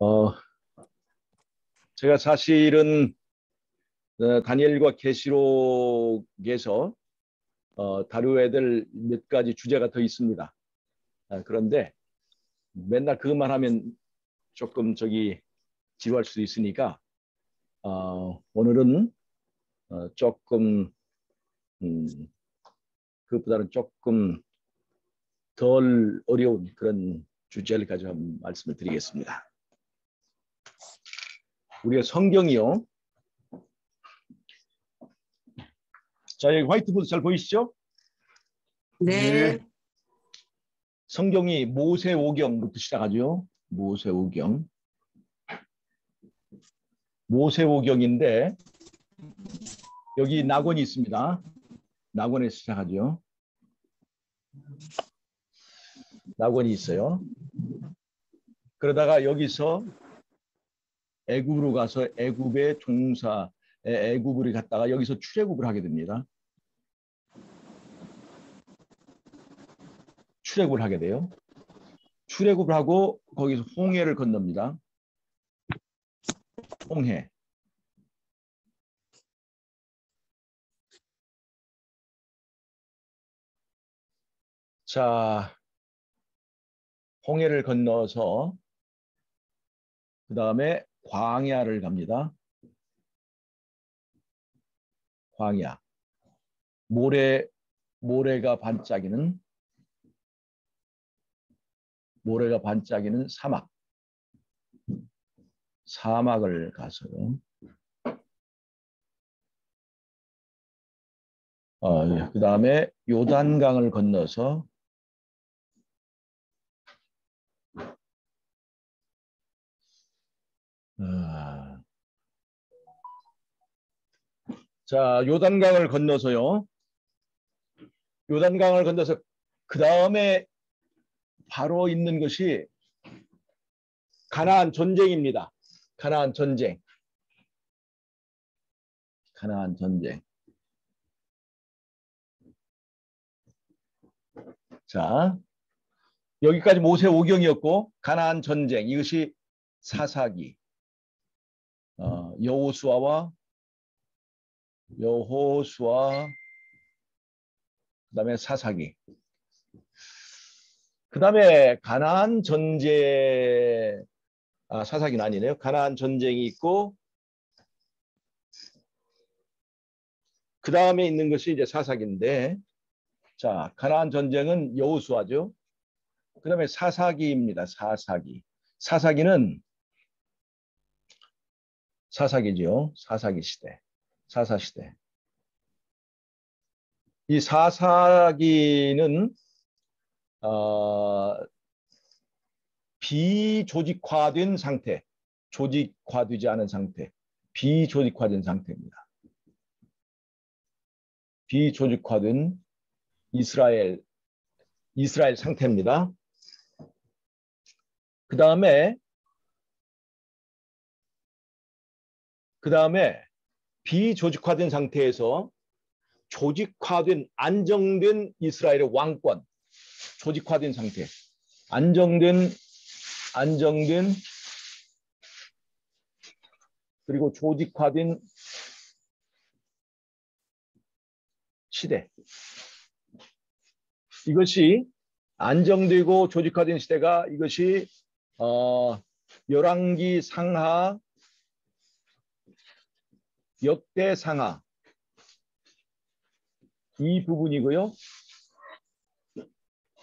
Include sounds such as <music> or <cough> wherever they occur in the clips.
어, 제가 사실은 어, 다니엘과 계시록에서 어, 다루어야 될 몇 가지 주제가 더 있습니다. 아, 그런데 맨날 그것만 하면 조금 저기 지루할 수도 있으니까 어, 오늘은 어, 조금 음, 그것보다는 조금 덜 어려운 그런 주제를 가지고 말씀을 드리겠습니다. 우리의 성경이요. 자, 여기 화이트보드 잘 보이시죠? 네. 성경이 모세오경부터 시작하죠. 모세오경. 모세오경인데 여기 낙원이 있습니다. 낙원에서 시작하죠. 낙원이 있어요. 그러다가 여기서 애굽으로 가서 애굽의 종사 애굽을 갔다가 여기서 출애굽을 하게 됩니다. 출애굽을 하게 돼요. 출애굽을 하고 거기서 홍해를 건넙니다. 홍해. 자, 홍해를 건너서 그 다음에 광야를 갑니다. 광야. 모래, 모래가 반짝이는, 모래가 반짝이는 사막. 사막을 가서요. 어, 그 다음에 요단강을 건너서 아. 자, 요단강을 건너서요. 요단강을 건너서 그 다음에 바로 있는 것이 가나안 전쟁입니다. 가나안 전쟁. 가나안 전쟁. 자, 여기까지 모세 오경이었고 가나안 전쟁 이것이 사사기. 어, 여호수아와 여호수아 그다음에 사사기 그다음에 가나안 전제 아 사사기는 아니네요. 가나안 전쟁이 있고 그 다음에 있는 것이 이제 사사기인데 자 가나안 전쟁은 여호수아죠. 그 다음에 사사기입니다. 사사기 사사기는 사사기죠. 사사기 시대. 사사 시대. 이 사사기는 어, 비조직화된 상태, 조직화되지 않은 상태, 비조직화된 상태입니다. 비조직화된 이스라엘 이스라엘 상태입니다. 그 다음에 그 다음에 비조직화된 상태에서 조직화된 안정된 이스라엘의 왕권 조직화된 상태. 안정된 안정된 그리고 조직화된 시대. 이것이 안정되고 조직화된 시대가 이것이 어 열왕기 상하 역대 상하 이 부분이고요.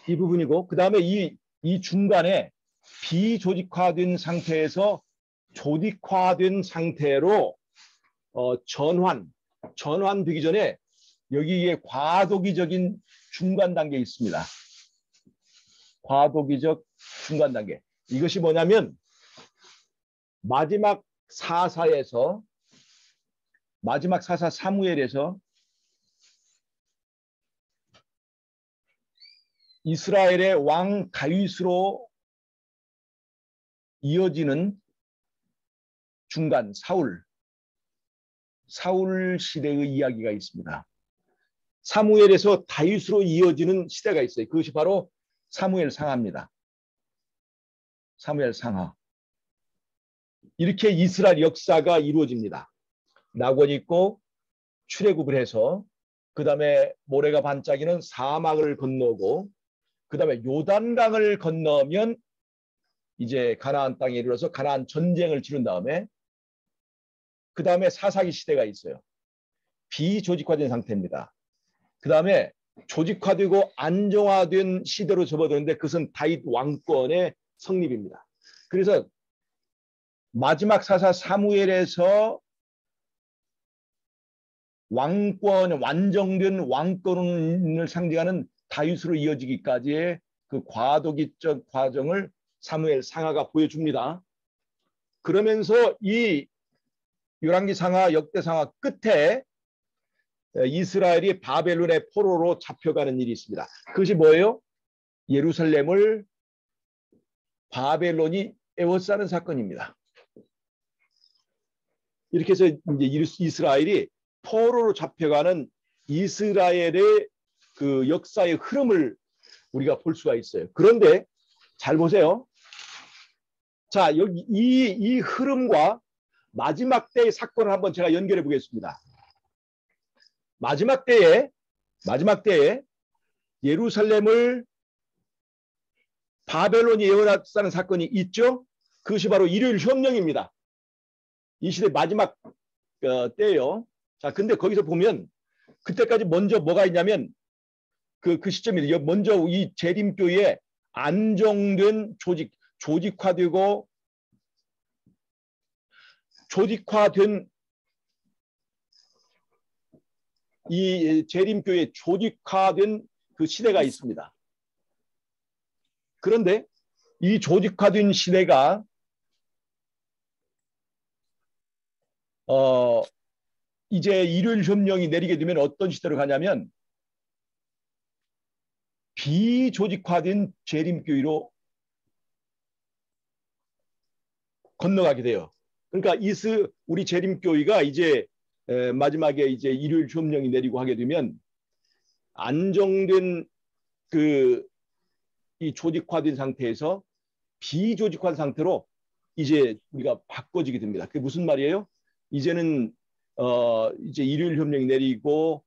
이 부분이고 그 다음에 이, 이 중간에 비조직화된 상태에서 조직화된 상태로 어, 전환, 전환되기 전에 여기에 과도기적인 중간 단계 있습니다. 과도기적 중간 단계. 이것이 뭐냐면 마지막 사사에서 마지막 사사 사무엘에서 이스라엘의 왕 다윗으로 이어지는 중간 사울 사울 시대의 이야기가 있습니다. 사무엘에서 다윗으로 이어지는 시대가 있어요. 그것이 바로 사무엘 상하입니다. 사무엘 상하. 이렇게 이스라엘 역사가 이루어집니다. 낙원이 있고 출애굽을 해서 그 다음에 모래가 반짝이는 사막을 건너고 그 다음에 요단강을 건너면 이제 가나안 땅에 이르러서 가나안 전쟁을 치른 다음에 그 다음에 사사기 시대가 있어요. 비조직화된 상태입니다. 그 다음에 조직화되고 안정화된 시대로 접어드는데 그것은 다윗 왕권의 성립입니다. 그래서 마지막 사사 사무엘에서 왕권 완정된 왕권을 상징하는 다윗으로 이어지기까지의 그 과도기적 과정을 사무엘 상하가 보여줍니다. 그러면서 이 유랑기 상하 역대 상하 끝에 이스라엘이 바벨론의 포로로 잡혀가는 일이 있습니다. 그것이 뭐예요? 예루살렘을 바벨론이 에워싸는 사건입니다. 이렇게 해서 이제 이스라엘이 포로로 잡혀가는 이스라엘의 그 역사의 흐름을 우리가 볼 수가 있어요. 그런데 잘 보세요. 자, 여기 이, 이 흐름과 마지막 때의 사건을 한번 제가 연결해 보겠습니다. 마지막 때에 마지막 때에 예루살렘을 바벨론이 예언하는 사건이 있죠. 그것이 바로 일요일 혁명입니다. 이 시대 마지막 어, 때예요. 자, 근데 거기서 보면 그때까지 먼저 뭐가 있냐면 그, 그 시점이 먼저 이 재림교회 안정된 조직, 조직화되고 조직화된 이 재림교회 조직화된 그 시대가 있습니다. 그런데 이 조직화된 시대가 어 이제 일요일 협령이 내리게 되면 어떤 시대로 가냐면 비조직화된 재림교회로 건너가게 돼요. 그러니까 이스 우리 재림교회가 이제 마지막에 이제 일요일 협령이 내리고 하게 되면 안정된 그 이 조직화된 상태에서 비조직화된 상태로 이제 우리가 바꿔지게 됩니다. 그게 무슨 말이에요? 이제는 어 이제 일요일 협령이 내리고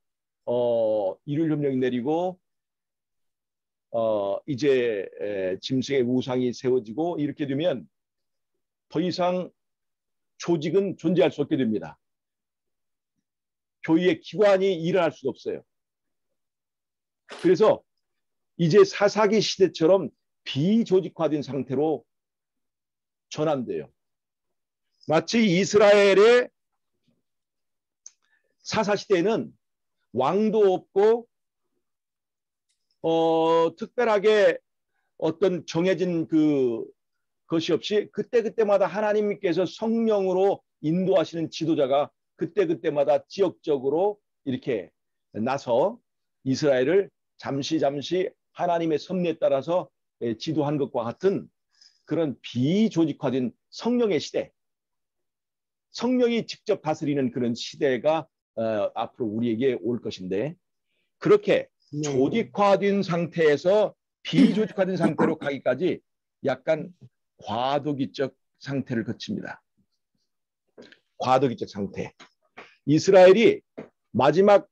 어 일요일 협령이 내리고 어 이제 에, 짐승의 우상이 세워지고 이렇게 되면 더 이상 조직은 존재할 수 없게 됩니다. 교회의 기관이 일어날 수가 없어요. 그래서 이제 사사기 시대처럼 비조직화된 상태로 전환돼요. 마치 이스라엘의 사사 시대에는 왕도 없고 어, 특별하게 어떤 정해진 그 것이 없이 그때그때마다 하나님께서 성령으로 인도하시는 지도자가 그때그때마다 지역적으로 이렇게 나서 이스라엘을 잠시 잠시 하나님의 섭리에 따라서 지도한 것과 같은 그런 비조직화된 성령의 시대, 성령이 직접 다스리는 그런 시대가 어, 앞으로 우리에게 올 것인데 그렇게 네. 조직화된 상태에서 비조직화된 상태로 가기까지 약간 과도기적 상태를 거칩니다. 과도기적 상태. 이스라엘이 마지막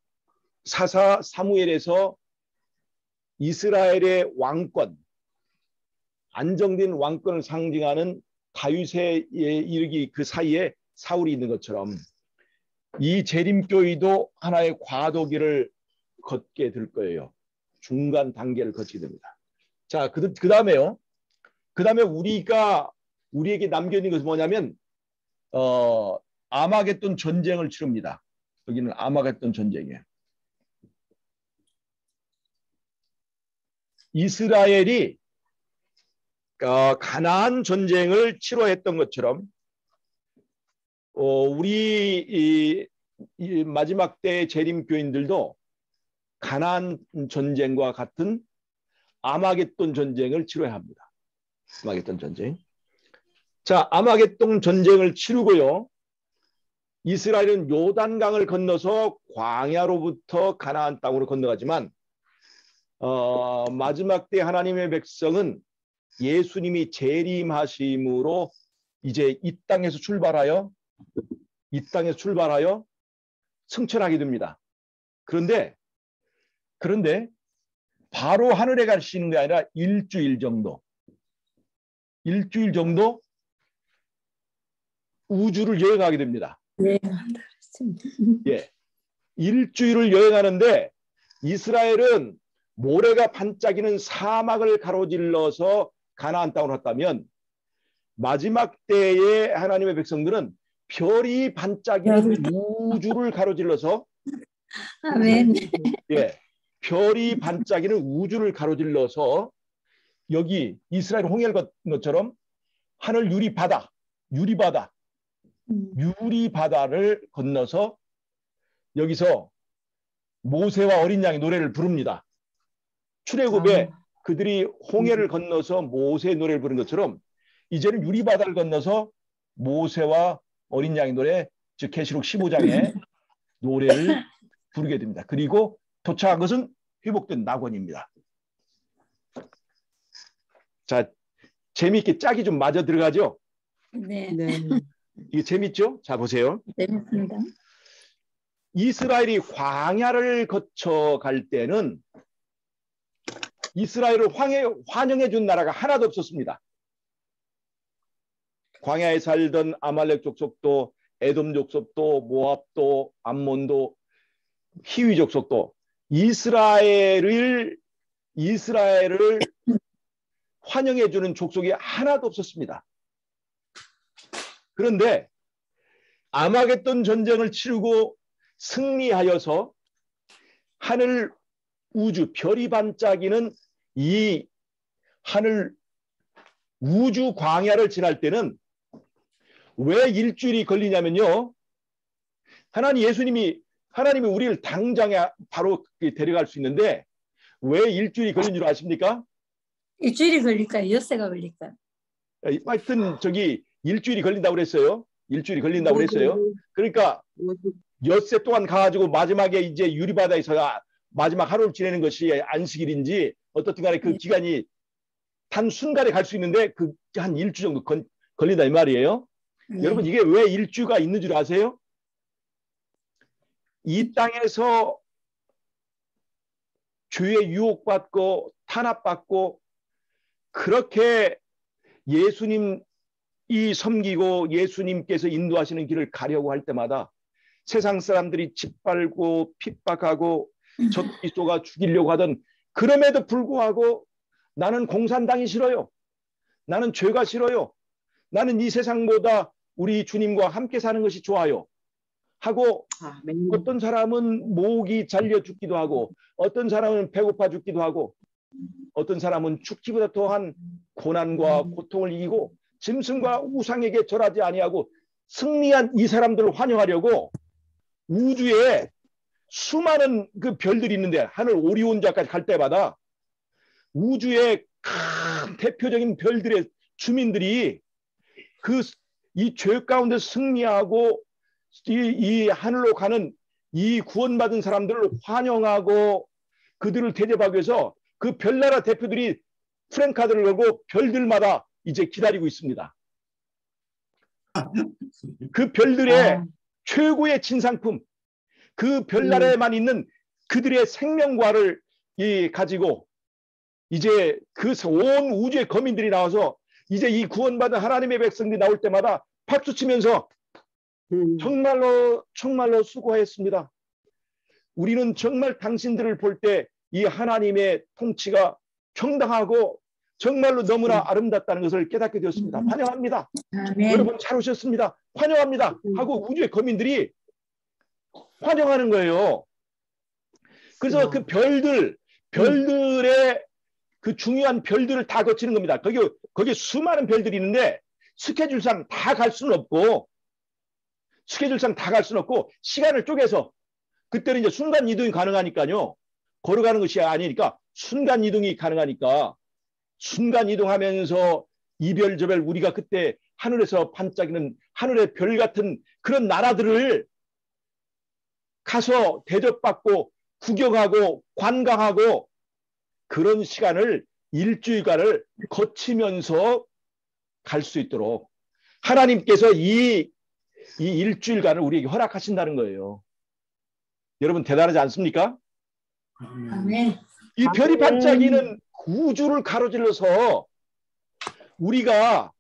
사사 사무엘에서 이스라엘의 왕권, 안정된 왕권을 상징하는 다윗에 이르기 그 사이에 사울이 있는 것처럼 이 재림교회도 하나의 과도기를 걷게 될 거예요. 중간 단계를 거치게 됩니다. 자, 그, 그 다음에요. 그 다음에 우리가 우리에게 남겨 있는 것은 뭐냐면 어, 아마겟돈 전쟁을 치릅니다. 여기는 아마겟돈 전쟁이에요. 이스라엘이 어, 가나안 전쟁을 치러했던 것처럼 어, 우리 이, 이 마지막 때 재림 교인들도 가나안 전쟁과 같은 아마겟돈 전쟁을 치러야 합니다. 아마겟돈 전쟁. 자, 아마겟돈 전쟁을 치르고요. 이스라엘은 요단강을 건너서 광야로부터 가나안 땅으로 건너가지만 어, 마지막 때 하나님의 백성은 예수님이 재림하심으로 이제 이 땅에서 출발하여 이 땅에서 출발하여 승천하게 됩니다. 그런데 그런데 바로 하늘에 가시는 게 아니라 일주일 정도 일주일 정도 우주를 여행하게 됩니다. 네. 예. 일주일을 여행하는데 이스라엘은 모래가 반짝이는 사막을 가로질러서 가나안 땅으로 갔다면 마지막 때에 하나님의 백성들은 별이 반짝이는 우주를 가로질러서 아멘. 예. 별이 반짝이는 우주를 가로질러서 여기 이스라엘 홍해를 걷는 것처럼 하늘 유리 바다, 유리 바다, 음. 유리 바다를 건너서 여기서 모세와 어린 양의 노래를 부릅니다. 출애굽에 아. 그들이 홍해를 건너서 모세의 노래를 부른 것처럼 이제는 유리 바다를 건너서 모세와 어린 양의 노래 즉 계시록 15장의 <laughs> 노래를 부르게 됩니다. 그리고 도착한 것은 회복된 낙원입니다. 자, 재미있게 짝이 좀 맞아 들어가죠? 네. 네. 이게 재밌죠? 자, 보세요. 재밌습니다. 이스라엘이 광야를 거쳐 갈 때는 이스라엘을 황해, 환영해 준 나라가 하나도 없었습니다. 광야에 살던 아말렉 족속도 에돔 족속도 모압도 암몬도 히위 족속도 이스라엘을 이스라엘을 환영해 주는 족속이 하나도 없었습니다. 그런데 아마겟돈 전쟁을 치르고 승리하여서 하늘 우주 별이 반짝이는 이 하늘 우주 광야를 지날 때는 왜 일주일이 걸리냐면요. 하나님 예수님이 하나님이 우리를 당장에 바로 데려갈 수 있는데 왜 일주일이 걸린 줄 아십니까? 일주일이 걸릴까요? 엿새가 걸릴까요? 하여튼 저기 일주일이 걸린다고 그랬어요. 일주일이 걸린다고 그랬어요. 그러니까 엿새 동안 가가지고 마지막에 이제 유리바다에서 마지막 하루를 지내는 것이 안식일인지 어떻든 간에 그 네. 기간이 단 순간에 갈 수 있는데 그 한 일주 정도 건, 걸린다 이 말이에요. 네. 여러분 이게 왜 일주가 있는 줄 아세요? 이 땅에서 죄에 유혹받고 탄압받고 그렇게 예수님 이 섬기고 예수님께서 인도하시는 길을 가려고 할 때마다 세상 사람들이 짓밟고 핍박하고 적기 쏘가 죽이려고 하던 그럼에도 불구하고 나는 공산당이 싫어요. 나는 죄가 싫어요. 나는 이 세상보다 우리 주님과 함께 사는 것이 좋아요. 하고 아멘. 어떤 사람은 목이 잘려 죽기도 하고 어떤 사람은 배고파 죽기도 하고 어떤 사람은 죽기보다 더한 고난과 고통을 이기고 짐승과 우상에게 절하지 아니하고 승리한 이 사람들을 환영하려고 우주에 수많은 그 별들이 있는데 하늘 오리온자까지 갈 때마다 우주의 큰 대표적인 별들의 주민들이 그 이 죄 가운데 승리하고 이, 이 하늘로 가는 이 구원받은 사람들을 환영하고 그들을 대접하기 위해서 그 별나라 대표들이 프랭카드를 걸고 별들마다 이제 기다리고 있습니다. 그 별들의 아, 최고의 진상품, 그 별나라에만 있는 그들의 생명과를 이 가지고 이제 그 온 우주의 거민들이 나와서 이제 이 구원받은 하나님의 백성들이 나올 때마다 박수 치면서 음. 정말로 정말로 수고했습니다. 우리는 정말 당신들을 볼 때 이 하나님의 통치가 정당하고 정말로 너무나 음. 아름답다는 것을 깨닫게 되었습니다. 음. 환영합니다. 아멘. 여러분 잘 오셨습니다. 환영합니다. 음. 하고 우주의 거민들이 환영하는 거예요. 그래서 음. 그 별들, 별들의 그 중요한 별들을 다 거치는 겁니다. 거기, 거기 수많은 별들이 있는데 스케줄상 다 갈 수는 없고 스케줄상 다 갈 수는 없고 시간을 쪼개서 그때는 이제 순간 이동이 가능하니까요. 걸어가는 것이 아니니까 순간 이동이 가능하니까 순간 이동하면서 이별 저별 우리가 그때 하늘에서 반짝이는 하늘의 별 같은 그런 나라들을 가서 대접받고 구경하고 관광하고 그런 시간을 일주일간을 거치면서 갈 수 있도록 하나님께서 이, 이 일주일간을 우리에게 허락하신다는 거예요. 여러분 대단하지 않습니까? 아멘. 이 별이 반짝이는 우주를 가로질러서 우리가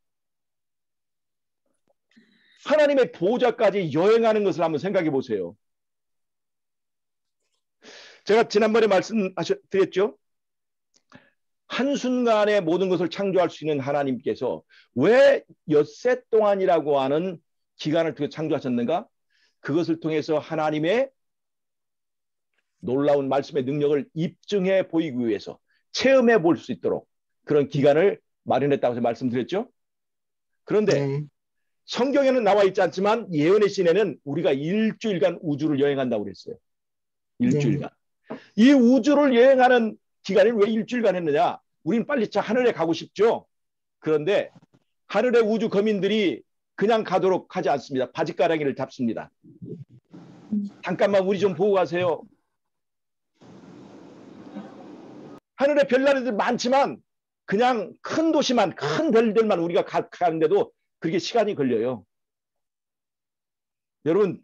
하나님의 보좌까지 여행하는 것을 한번 생각해 보세요. 제가 지난번에 말씀드렸죠. 한순간에 모든 것을 창조할 수 있는 하나님께서 왜 엿새 동안이라고 하는 기간을 통해 창조하셨는가? 그것을 통해서 하나님의 놀라운 말씀의 능력을 입증해 보이기 위해서 체험해 볼 수 있도록 그런 기간을 마련했다고 말씀드렸죠. 그런데 네. 성경에는 나와 있지 않지만 예언의 시내는 우리가 일주일간 우주를 여행한다고 그랬어요. 일주일간. 네. 이 우주를 여행하는 기간을 왜 일주일간 했느냐? 우리는 빨리 저 하늘에 가고 싶죠. 그런데 하늘의 우주 거민들이 그냥 가도록 하지 않습니다. 바지가랑이를 잡습니다. 잠깐만 우리 좀 보고 가세요. 하늘에 별나리들 많지만 그냥 큰 도시만 큰 별들만 우리가 가는데도 그게 시간이 걸려요. 여러분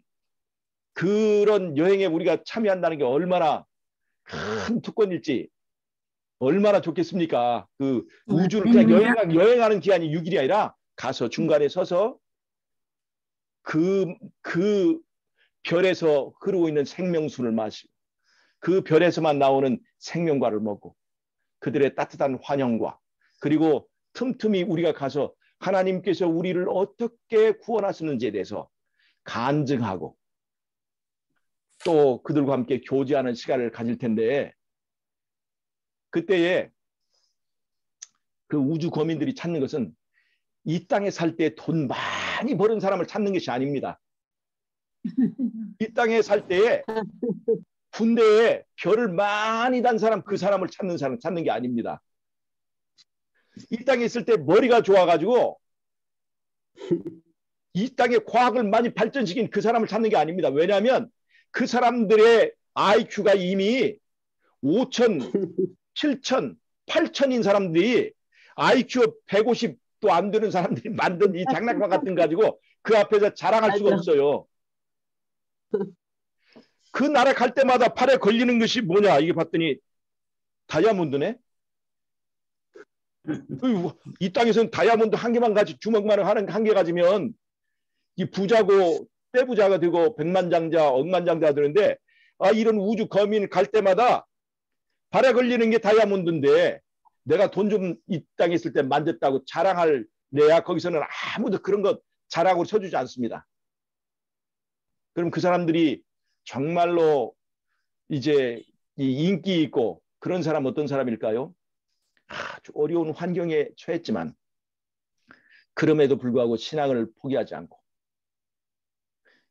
그런 여행에 우리가 참여한다는 게 얼마나 큰 특권일지 얼마나 좋겠습니까? 그 우주를 그냥 여행, 여행하는 기한이 6일이 아니라 가서 중간에 서서 그, 그 별에서 흐르고 있는 생명수를 마시고 그 별에서만 나오는 생명과를 먹고 그들의 따뜻한 환영과 그리고 틈틈이 우리가 가서 하나님께서 우리를 어떻게 구원하시는지에 대해서 간증하고 또 그들과 함께 교제하는 시간을 가질 텐데 그때에 그 우주 거민들이 찾는 것은 이 땅에 살 때 돈 많이 버는 사람을 찾는 것이 아닙니다. 이 땅에 살 때에 군대에 별을 많이 단 사람 그 사람을 찾는 사람 찾는 게 아닙니다. 이 땅에 있을 때 머리가 좋아가지고 이 땅에 과학을 많이 발전시킨 그 사람을 찾는 게 아닙니다. 왜냐하면 그 사람들의 IQ가 이미 5천 7천, 8천인 사람들이 IQ 150도 안 되는 사람들이 만든 이 장난감 같은 거 가지고 그 앞에서 자랑할 수가 없어요. 그 나라 갈 때마다 팔에 걸리는 것이 뭐냐 이게 봤더니 다이아몬드네. 이 땅에서는 다이아몬드 한 개만 가지 주먹만 하는 한 개 가지면 이 부자고 떼부자가 되고 백만장자 억만장자 되는데 아 이런 우주 거민 갈 때마다 발에 걸리는 게 다이아몬드인데 내가 돈 좀 이 땅에 있을 때 만졌다고 자랑할 내야 거기서는 아무도 그런 것 자랑으로 쳐주지 않습니다. 그럼 그 사람들이 정말로 이제 이 인기 있고 그런 사람 어떤 사람일까요? 아주 어려운 환경에 처했지만 그럼에도 불구하고 신앙을 포기하지 않고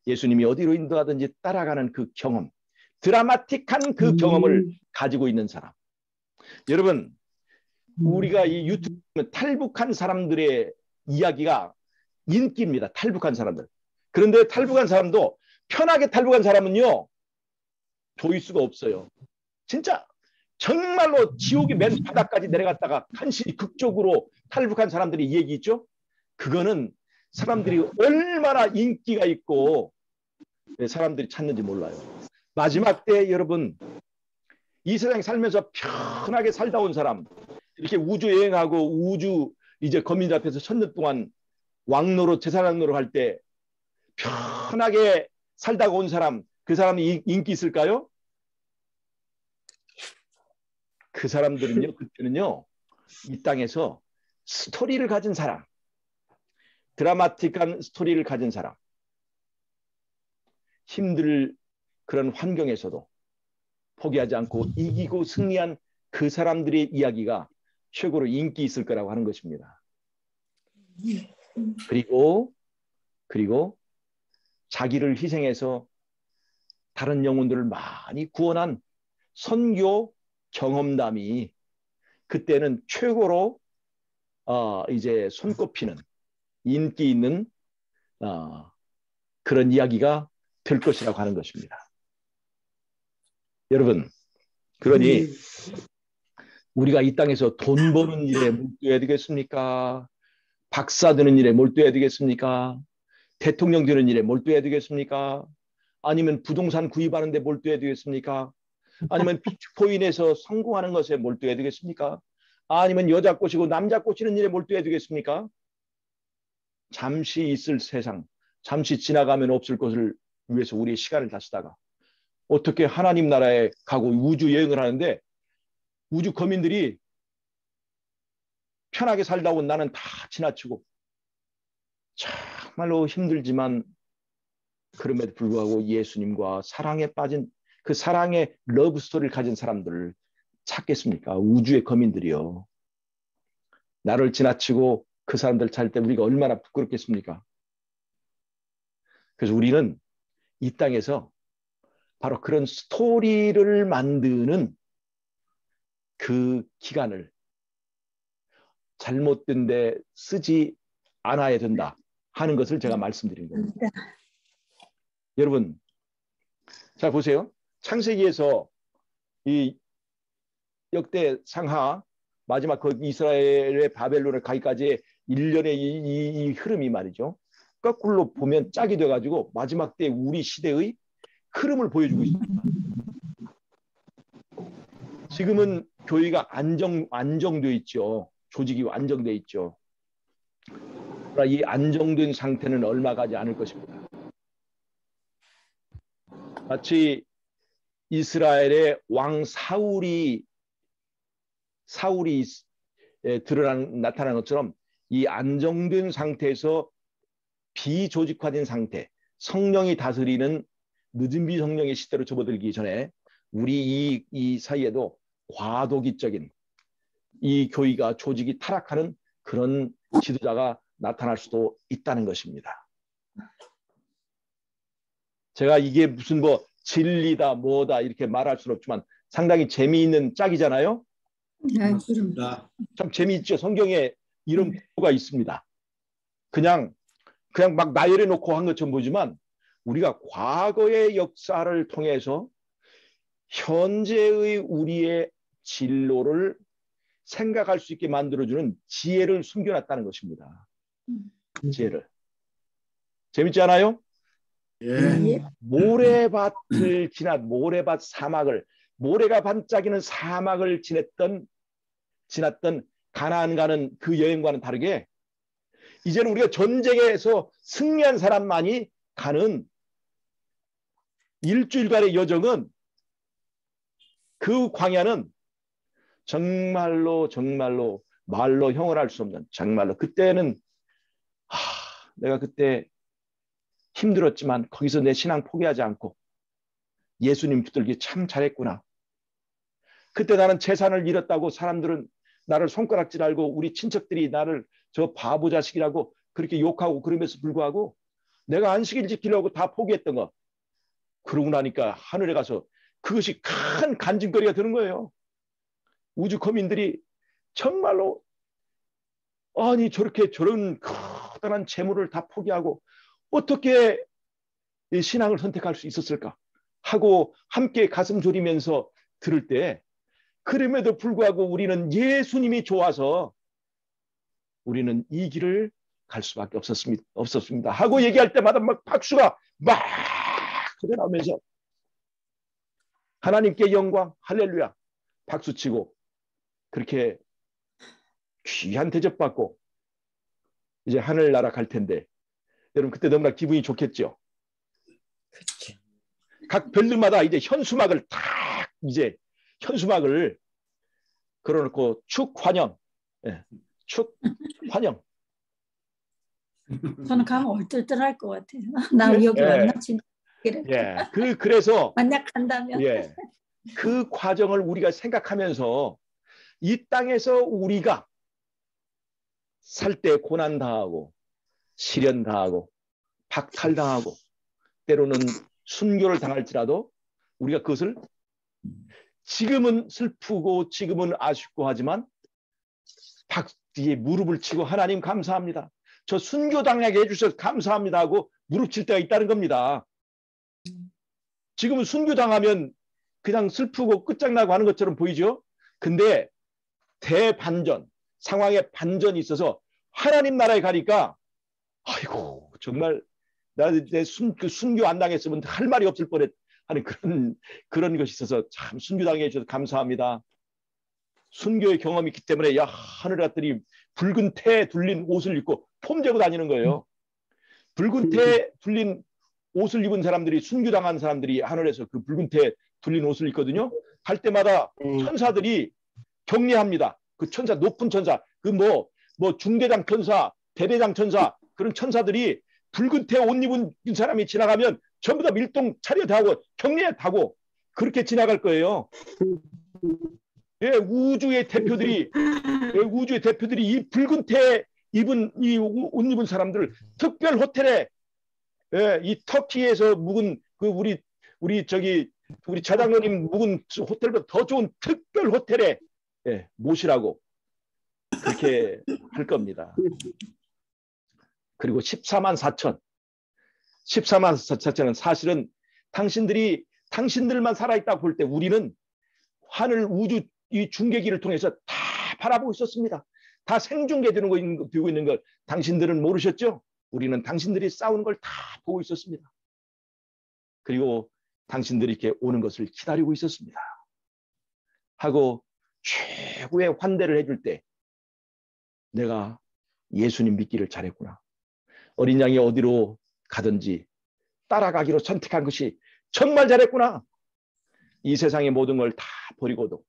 예수님이 어디로 인도하든지 따라가는 그 경험 드라마틱한 그 음. 경험을 가지고 있는 사람. 여러분, 음. 우리가 이 유튜브 탈북한 사람들의 이야기가 인기입니다. 탈북한 사람들. 그런데 탈북한 사람도 편하게 탈북한 사람은요, 조회수가 없어요. 진짜 정말로 지옥의 맨 바닥까지 내려갔다가 간신히 극적으로 탈북한 사람들이 얘기 있죠? 그거는 사람들이 얼마나 인기가 있고 사람들이 찾는지 몰라요. 마지막 때 여러분 이 세상 살면서 편하게 살다 온 사람 이렇게 우주 여행하고 우주 이제 거민 앞에서 천년 동안 왕노로 제사장노로 할 때 편하게 살다가 온 사람 그 사람이 인기 있을까요? 그 사람들은요 그때는요 이 땅에서 스토리를 가진 사람 드라마틱한 스토리를 가진 사람 힘들 그런 환경에서도 포기하지 않고 이기고 승리한 그 사람들의 이야기가 최고로 인기 있을 거라고 하는 것입니다. 그리고 그리고 자기를 희생해서 다른 영혼들을 많이 구원한 선교 경험담이 그때는 최고로 어, 이제 손꼽히는 인기 있는 어, 그런 이야기가 될 것이라고 하는 것입니다. 여러분, 그러니 우리가 이 땅에서 돈 버는 일에 묶여야 되겠습니까? 박사 되는 일에 몰두해야 되겠습니까? 대통령 되는 일에 몰두해야 되겠습니까? 아니면 부동산 구입하는 데 몰두해야 되겠습니까? 아니면 <laughs> 비트코인에서 성공하는 것에 몰두해야 되겠습니까? 아니면 여자 꼬시고 남자 꼬시는 일에 몰두해야 되겠습니까? 잠시 있을 세상, 잠시 지나가면 없을 것을 위해서 우리의 시간을 다 쓰다가 어떻게 하나님 나라에 가고 우주 여행을 하는데 우주 거민들이 편하게 살다 온 나는 다 지나치고 정말로 힘들지만 그럼에도 불구하고 예수님과 사랑에 빠진 그 사랑의 러브 스토리를 가진 사람들을 찾겠습니까? 우주의 거민들이요. 나를 지나치고 그 사람들 찾을 때 우리가 얼마나 부끄럽겠습니까? 그래서 우리는 이 땅에서 바로 그런 스토리를 만드는 그 기간을 잘못된 데 쓰지 않아야 된다 하는 것을 제가 말씀드린 겁니다. 여러분, 자 보세요. 창세기에서 이 역대 상하 마지막 그 이스라엘의 바벨론을 가기까지 1년의 이, 이, 이 흐름이 말이죠. 거꾸로 보면 짝이 돼가지고 마지막 때 우리 시대의 흐름을 보여주고 있습니다. 지금은 교회가 안정 안정돼 있죠. 조직이 안정돼 있죠. 그러나 이 안정된 상태는 얼마 가지 않을 것입니다. 마치 이스라엘의 왕 사울이 사울이 드러난 나타난 것처럼 이 안정된 상태에서 비조직화된 상태, 성령이 다스리는 늦은 비성령의 시대로 접어들기 전에 우리 이, 이 사이에도 과도기적인 이 교회가 조직이 타락하는 그런 지도자가 나타날 수도 있다는 것입니다. 제가 이게 무슨 뭐 진리다 뭐다 이렇게 말할 수는 없지만 상당히 재미있는 짝이잖아요. 네, 그렇습니다. 참 재미있죠. 성경에 이런 표가 있습니다. 그냥 그냥 막 나열해 놓고 한 것처럼 보지만 우리가 과거의 역사를 통해서 현재의 우리의 진로를 생각할 수 있게 만들어주는 지혜를 숨겨놨다는 것입니다. 지혜를. 재밌지 않아요? 예. 모래밭을 지난 모래밭 사막을 모래가 반짝이는 사막을 지냈던 지났던 가나안 가는 그 여행과는 다르게 이제는 우리가 전쟁에서 승리한 사람만이 가는 일주일간의 여정은 그 광야는 정말로 정말로 말로 형언 할 수 없는 정말로 그때는 하, 내가 그때 힘들었지만 거기서 내 신앙 포기하지 않고 예수님 붙들기 참 잘했구나. 그때 나는 재산을 잃었다고 사람들은 나를 손가락질 알고 우리 친척들이 나를 저 바보 자식이라고 그렇게 욕하고 그러면서 불구하고 내가 안식일 지키려고 다 포기했던 거. 그러고 나니까 하늘에 가서 그것이 큰 간증거리가 되는 거예요. 우주 거민들이 정말로 아니 저렇게 저런 커다란 재물을 다 포기하고 어떻게 이 신앙을 선택할 수 있었을까 하고 함께 가슴 졸이면서 들을 때 그럼에도 불구하고 우리는 예수님이 좋아서 우리는 이 길을 갈 수밖에 없었습니다. 없었습니다. 하고 얘기할 때마다 막 박수가 막 터져나오면서 하나님께 영광 할렐루야 박수치고 그렇게 귀한 대접받고 이제 하늘나라 갈 텐데 여러분 그때 너무나 기분이 좋겠죠. 그렇죠. 각 별들마다 이제 현수막을 탁 이제 현수막을 걸어놓고 축 환영, 예, 축 환영. 저는 가면 얼떨떨할 것 같아요. 나 여기 예. 왔나 진짜. 예, 그 그래서 <laughs> 만약 간다면 예, 그 과정을 우리가 생각하면서 이 땅에서 우리가 살 때 고난 당하고 시련 당하고 박탈 당하고 때로는 순교를 당할지라도 우리가 그것을 지금은 슬프고 지금은 아쉽고 하지만 박 뒤에 무릎을 치고 하나님 감사합니다. 저 순교 당하게 해주셔서 감사합니다 하고 무릎 칠 때가 있다는 겁니다. 지금은 순교 당하면 그냥 슬프고 끝장나고 하는 것처럼 보이죠. 근데 대반전 상황에 반전이 있어서 하나님 나라에 가니까 아이고 정말 나내 순, 그 순교 안 당했으면 할 말이 없을 뻔했 하는 그런 그런 것이 있어서 참 순교 당해 주셔서 감사합니다. 순교의 경험이 있기 때문에 야 하늘 같더니 붉은 태 둘린 옷을 입고 폼 재고 다니는 거예요. 붉은 태 둘린 옷을 입은 사람들이 순교당한 사람들이 하늘에서 그 붉은 태 둘린 옷을 입거든요. 갈 때마다 음. 천사들이 격리합니다. 그 천사 높은 천사 그뭐뭐 중대장 천사 대대장 천사 그런 천사들이 붉은 태 옷 입은 사람이 지나가면 전부 다 밀동 차려하고 격리하고 그렇게 지나갈 거예요. 예, 우주의 대표들이 예, 우주의 대표들이 이 붉은 태 입은 이 옷 입은 사람들 특별 호텔에 예, 이 터키에서 묵은 그 우리 우리 저기 우리 차장로님 묵은 호텔보다 더 좋은 특별 호텔에 예, 모시라고 그렇게 <laughs> 할 겁니다. 그리고 14만 4천 14만 4천은 사실은 당신들이 당신들만 살아있다고 볼때 우리는 하늘 우주 이 중계기를 통해서 다 바라보고 있었습니다. 다 생중계 되는 거 되고 있는 걸 당신들은 모르셨죠? 우리는 당신들이 싸우는 걸 다 보고 있었습니다. 그리고 당신들이 이렇게 오는 것을 기다리고 있었습니다. 하고 최고의 환대를 해줄 때 내가 예수님 믿기를 잘했구나. 어린 양이 어디로 가든지 따라가기로 선택한 것이 정말 잘했구나. 이 세상의 모든 걸 다 버리고도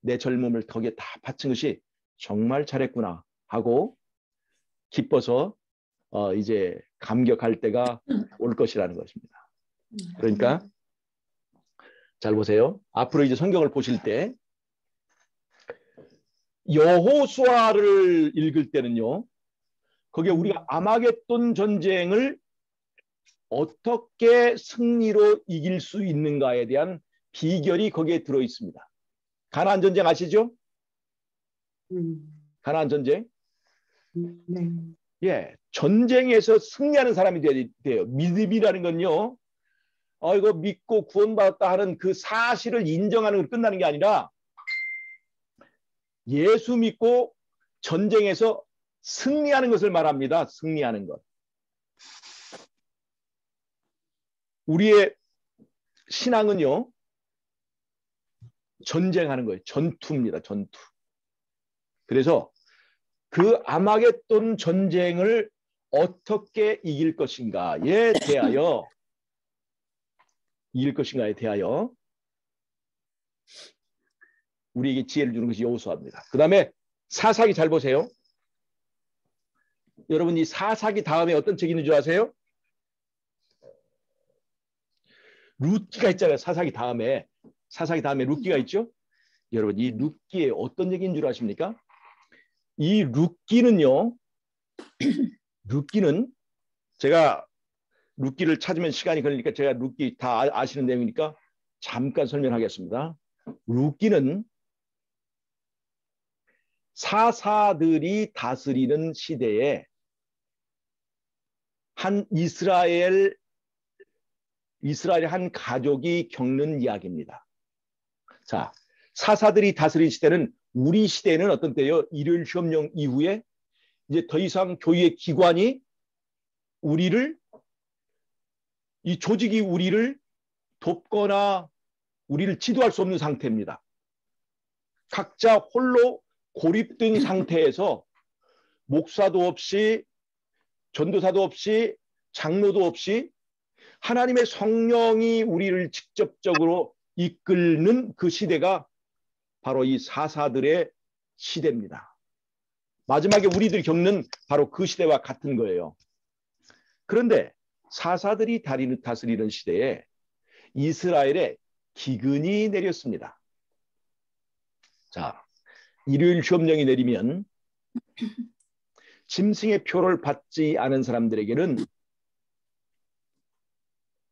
내 젊음을 덕에 다 바친 것이 정말 잘했구나 하고 기뻐서 어, 이제 감격할 때가 올 것이라는 것입니다. 그러니까 잘 보세요. 앞으로 이제 성경을 보실 때 여호수아를 읽을 때는요. 거기에 우리가 아마겟돈 전쟁을 어떻게 승리로 이길 수 있는가에 대한 비결이 거기에 들어 있습니다. 가나안 전쟁 아시죠? 가나안 전쟁? 네. 예, 전쟁에서 승리하는 사람이 돼야 돼요. 믿음이라는 건요. 어, 이거 믿고 구원받았다 하는 그 사실을 인정하는 걸 끝나는 게 아니라 예수 믿고 전쟁에서 승리하는 것을 말합니다. 승리하는 것. 우리의 신앙은요. 전쟁하는 거예요. 전투입니다. 전투. 그래서 그 아마겟돈 전쟁을 어떻게 이길 것인가에 대하여 <laughs> 이길 것인가에 대하여 우리에게 지혜를 주는 것이 여호수아입니다. 그 다음에 사사기 잘 보세요. 여러분 이 사사기 다음에 어떤 책이 있는 줄 아세요? 룻기가 있잖아요. 사사기 다음에 사사기 다음에 룻기가 있죠. 여러분 이 룻기에 어떤 얘기인 줄 아십니까? 이 룻기는요. <clears throat> 룻기는 제가 룻기를 찾으면 시간이 걸리니까 제가 룻기 다 아, 아시는 내용이니까 잠깐 설명하겠습니다. 룻기는 사사들이 다스리는 시대에 한 이스라엘 이스라엘 한 가족이 겪는 이야기입니다. 자, 사사들이 다스린 시대는 우리 시대는 어떤 때요? 일요일 시험령 이후에 이제 더 이상 교회의 기관이 우리를 이 조직이 우리를 돕거나 우리를 지도할 수 없는 상태입니다. 각자 홀로 고립된 <clears throat> 상태에서 목사도 없이 전도사도 없이 장로도 없이 하나님의 성령이 우리를 직접적으로 이끌는 그 시대가 바로 이 사사들의 시대입니다. 마지막에 우리들이 겪는 바로 그 시대와 같은 거예요. 그런데 사사들이 다스리는 시대에 이스라엘에 기근이 내렸습니다. 자, 일요일 시험령이 내리면 짐승의 표를 받지 않은 사람들에게는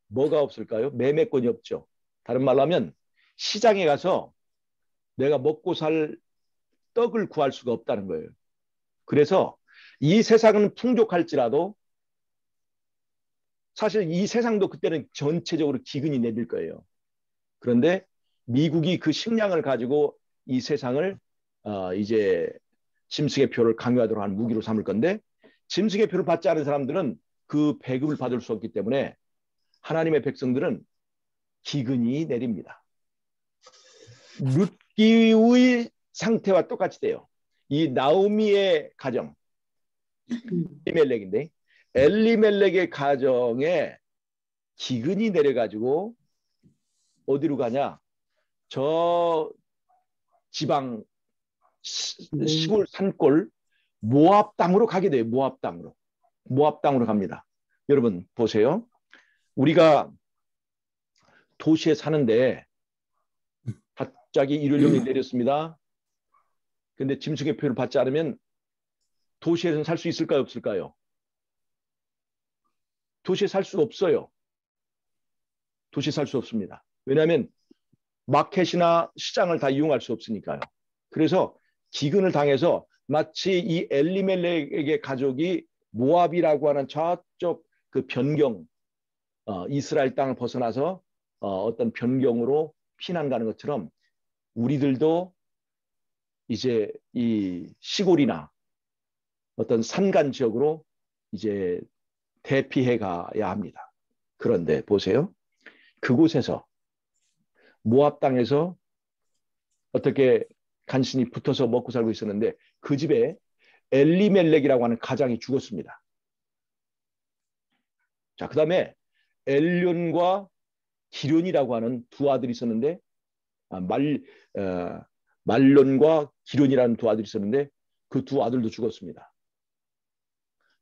뭐가 없을까요? 매매권이 없죠. 다른 말로 하면 시장에 가서 내가 먹고 살 떡을 구할 수가 없다는 거예요. 그래서 이 세상은 풍족할지라도 사실 이 세상도 그때는 전체적으로 기근이 내릴 거예요. 그런데 미국이 그 식량을 가지고 이 세상을 어, 이제 짐승의 표를 강요하도록 하는 무기로 삼을 건데 짐승의 표를 받지 않은 사람들은 그 배급을 받을 수 없기 때문에 하나님의 백성들은 기근이 내립니다. 룻 기의 상태와 똑같이 돼요. 이 나오미의 가정, 엘리멜렉인데 엘리멜렉의 가정에 기근이 내려가지고 어디로 가냐? 저 지방 시, 시골 산골 모압 땅으로 가게 돼요. 모압 땅으로. 모압 땅으로 갑니다. 여러분 보세요. 우리가 도시에 사는데 갑자기 일요일령이 내렸습니다. 근데 짐승의 표를 받지 않으면 도시에서는 살 수 있을까요? 없을까요? 도시에 살 수 없어요. 도시에 살 수 없습니다. 왜냐하면 마켓이나 시장을 다 이용할 수 없으니까요. 그래서 기근을 당해서 마치 이 엘리멜렉의 가족이 모압이라고 하는 저쪽 그 변경 어, 이스라엘 땅을 벗어나서 어, 어떤 변경으로 피난 가는 것처럼 우리들도 이제 이 시골이나 어떤 산간 지역으로 이제 대피해 가야 합니다. 그런데 보세요. 그곳에서 모압 땅에서 어떻게 간신히 붙어서 먹고 살고 있었는데 그 집에 엘리멜렉이라고 하는 가장이 죽었습니다. 자, 그 다음에 엘륜과 기련이라고 하는 두 아들이 있었는데 아, 말 어, 말론과 기련이라는 두 아들이 있었는데 그 두 아들도 죽었습니다.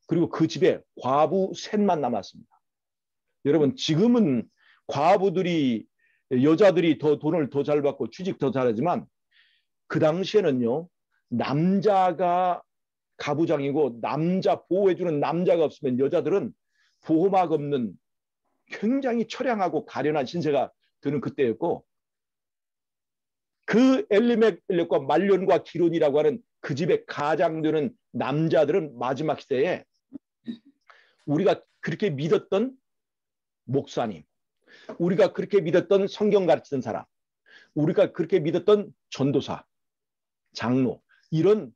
그리고 그 집에 과부 셋만 남았습니다. 여러분 지금은 과부들이 여자들이 더 돈을 더 잘 받고 취직 더 잘하지만 그 당시에는요 남자가 가부장이고 남자 보호해주는 남자가 없으면 여자들은 보호막 없는 굉장히 처량하고 가련한 신세가 드는 그때였고 그 엘리멜렉과 말론과 기론이라고 하는 그 집에 가장되는 남자들은 마지막 시대에 우리가 그렇게 믿었던 목사님, 우리가 그렇게 믿었던 성경 가르치는 사람, 우리가 그렇게 믿었던 전도사, 장로 이런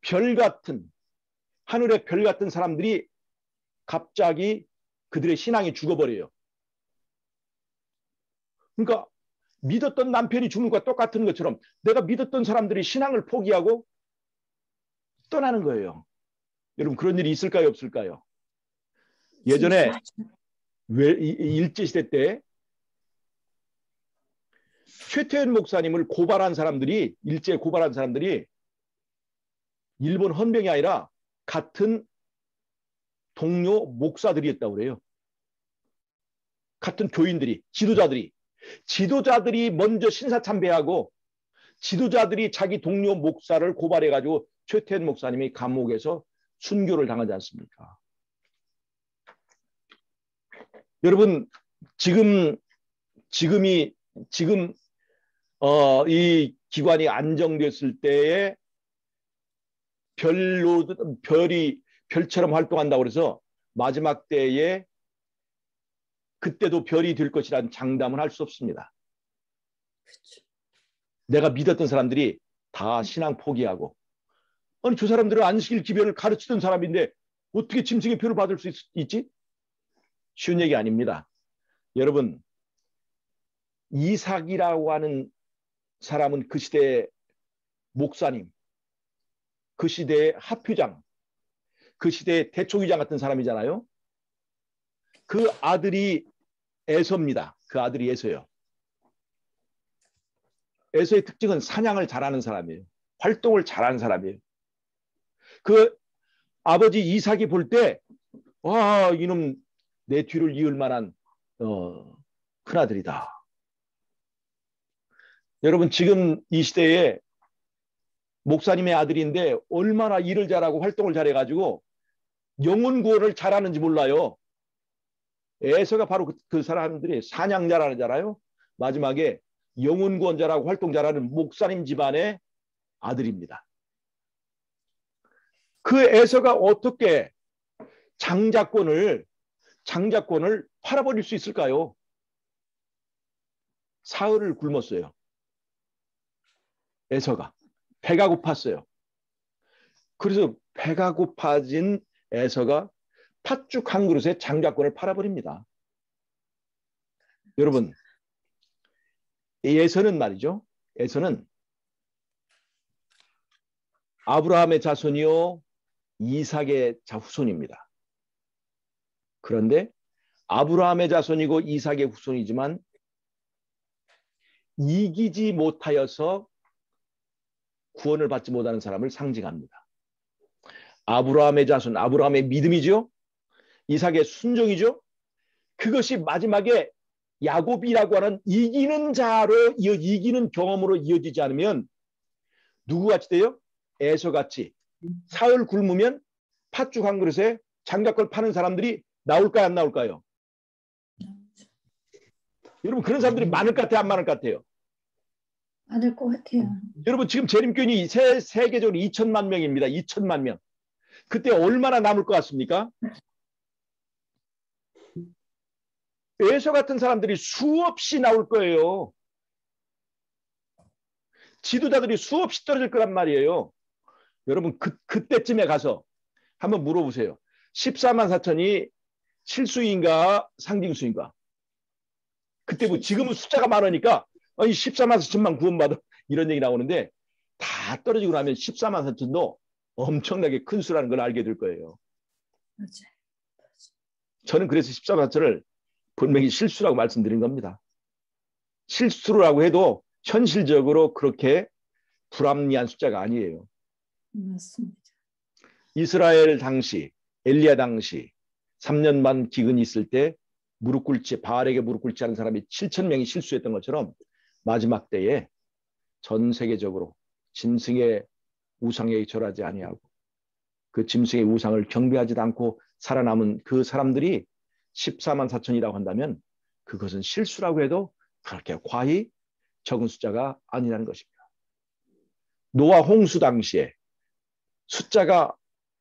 별 같은 하늘의 별 같은 사람들이 갑자기 그들의 신앙이 죽어버려요. 그러니까 믿었던 남편이 죽는 것과 똑같은 것처럼 내가 믿었던 사람들이 신앙을 포기하고 떠나는 거예요. 여러분 그런 일이 있을까요 없을까요? 예전에 일제 시대 때 최태현 목사님을 고발한 사람들이 일제 고발한 사람들이 일본 헌병이 아니라 같은 동료 목사들이었다고 그래요. 같은 교인들이 지도자들이 지도자들이 먼저 신사참배하고 지도자들이 자기 동료 목사를 고발해 가지고 최태현 목사님이 감옥에서 순교를 당하지 않습니까? 여러분 지금 지금이 지금 어, 이 기관이 안정됐을 때에 별로 별이 별처럼 활동한다고 그래서 마지막 때에 그때도 별이 될 것이라는 장담은 할수 없습니다. 그치. 내가 믿었던 사람들이 다 신앙 포기하고 아니 저 사람들은 안식일 기별을 가르치던 사람인데 어떻게 짐승의 표를 받을 수 있, 지 쉬운 얘기 아닙니다. 여러분 이삭이라고 하는 사람은 그 시대의 목사님, 그 시대의 합표장, 그 시대의 대총의장 같은 사람이잖아요. 그 아들이 에서입니다. 그 아들이 에서요. 에서의 특징은 사냥을 잘하는 사람이에요. 활동을 잘하는 사람이에요. 그 아버지 이삭이 볼 때, 와, 이놈 내 뒤를 이을 만한 어, 큰아들이다. 여러분 지금 이 시대에 목사님의 아들인데 얼마나 일을 잘하고 활동을 잘해가지고 영혼 구원을 잘하는지 몰라요. 에서가 바로 그, 그 사람들이 사냥자라는 자라요. 마지막에 영혼 구원자라고 활동 잘하는 목사님 집안의 아들입니다. 그 에서가 어떻게 장자권을 장자권을 팔아버릴 수 있을까요? 사흘을 굶었어요. 에서가 배가 고팠어요. 그래서 배가 고파진 에서가 팥죽 한 그릇에 장작권을 팔아버립니다. 여러분, 에서는 말이죠. 에서는 아브라함의 자손이요 이삭의 자후손입니다. 그런데 아브라함의 자손이고 이삭의 후손이지만 이기지 못하여서 구원을 받지 못하는 사람을 상징합니다. 아브라함의 자손, 아브라함의 믿음이죠. 이삭의 순종이죠. 그것이 마지막에 야곱이라고 하는 이기는 자로 이어 이기는 경험으로 이어지지 않으면 누구같이 돼요? 에서같이 사흘 굶으면 팥죽 한 그릇에 장작걸 파는 사람들이 나올까요? 안 나올까요? 여러분 그런 사람들이 많을 것 같아요? 안 많을 것 같아요? 많을 것 같아요. 여러분 지금 재림교인이 세, 세계적으로 2천만 명입니다. 2천만 명. 그때 얼마나 남을 것 같습니까? 에서 같은 사람들이 수없이 나올 거예요. 지도자들이 수없이 떨어질 거란 말이에요. 여러분 그, 그때쯤에 가서 한번 물어보세요. 14만 4천이 실수인가 상징수인가? 그때 뭐 지금은 숫자가 많으니까 아니 14만 4천만 구원받아 이런 얘기 나오는데 다 떨어지고 나면 14만 4천도 엄청나게 큰 수라는 걸 알게 될 거예요. 맞아요. 저는 그래서 14만 4천을 분명히 실수라고 말씀드린 겁니다. 실수라고 해도 현실적으로 그렇게 불합리한 숫자가 아니에요. 맞습니다. 이스라엘 당시 엘리야 당시 3년 반 기근이 있을 때 무릎 꿇지 바알에게 무릎 꿇지 않은 사람이 7천 명이 실수했던 것처럼 마지막 때에 전 세계적으로 짐승의 우상에 절하지 아니하고 그 짐승의 우상을 경배하지도 않고 살아남은 그 사람들이 14만 4천이라고 한다면 그것은 실수라고 해도 그렇게 과히 적은 숫자가 아니라는 것입니다. 노아 홍수 당시에 숫자가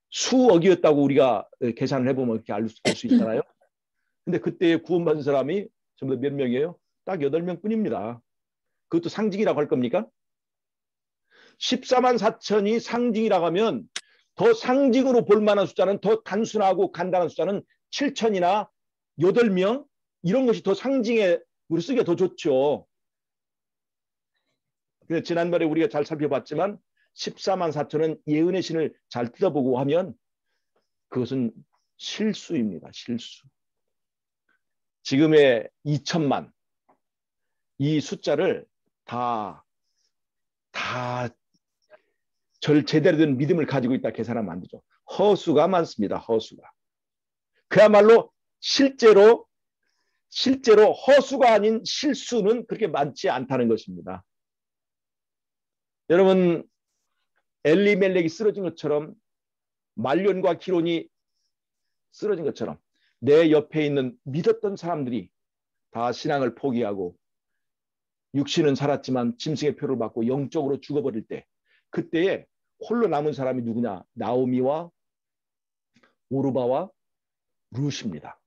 수억이었다고 우리가 계산을 해보면 이렇게 알 수 있잖아요. 근데 그때 구원받은 사람이 전부 몇 명이에요? 딱 8명 뿐입니다. 그것도 상징이라고 할 겁니까? 14만 4천이 상징이라고 하면 더 상징으로 볼 만한 숫자는 더 단순하고 간단한 숫자는 7천이나 8명 이런 것이 더 상징에 우리 쓰기가 더 좋죠. 그래서 지난번에 우리가 잘 살펴봤지만 14만 4천은 예은의 신을 잘 뜯어보고 하면 그것은 실수입니다. 실수. 지금의 2천만 이 숫자를 다, 다 절 제대로 된 믿음을 가지고 있다 계산하면 안 되죠. 허수가 많습니다. 허수가. 그야말로 실제로 실제로 허수가 아닌 실수는 그렇게 많지 않다는 것입니다. 여러분 엘리멜렉이 쓰러진 것처럼 말년과 기론이 쓰러진 것처럼 내 옆에 있는 믿었던 사람들이 다 신앙을 포기하고 육신은 살았지만 짐승의 표를 받고 영적으로 죽어버릴 때 그때에 홀로 남은 사람이 누구냐 나오미와 오르바와 루시입니다.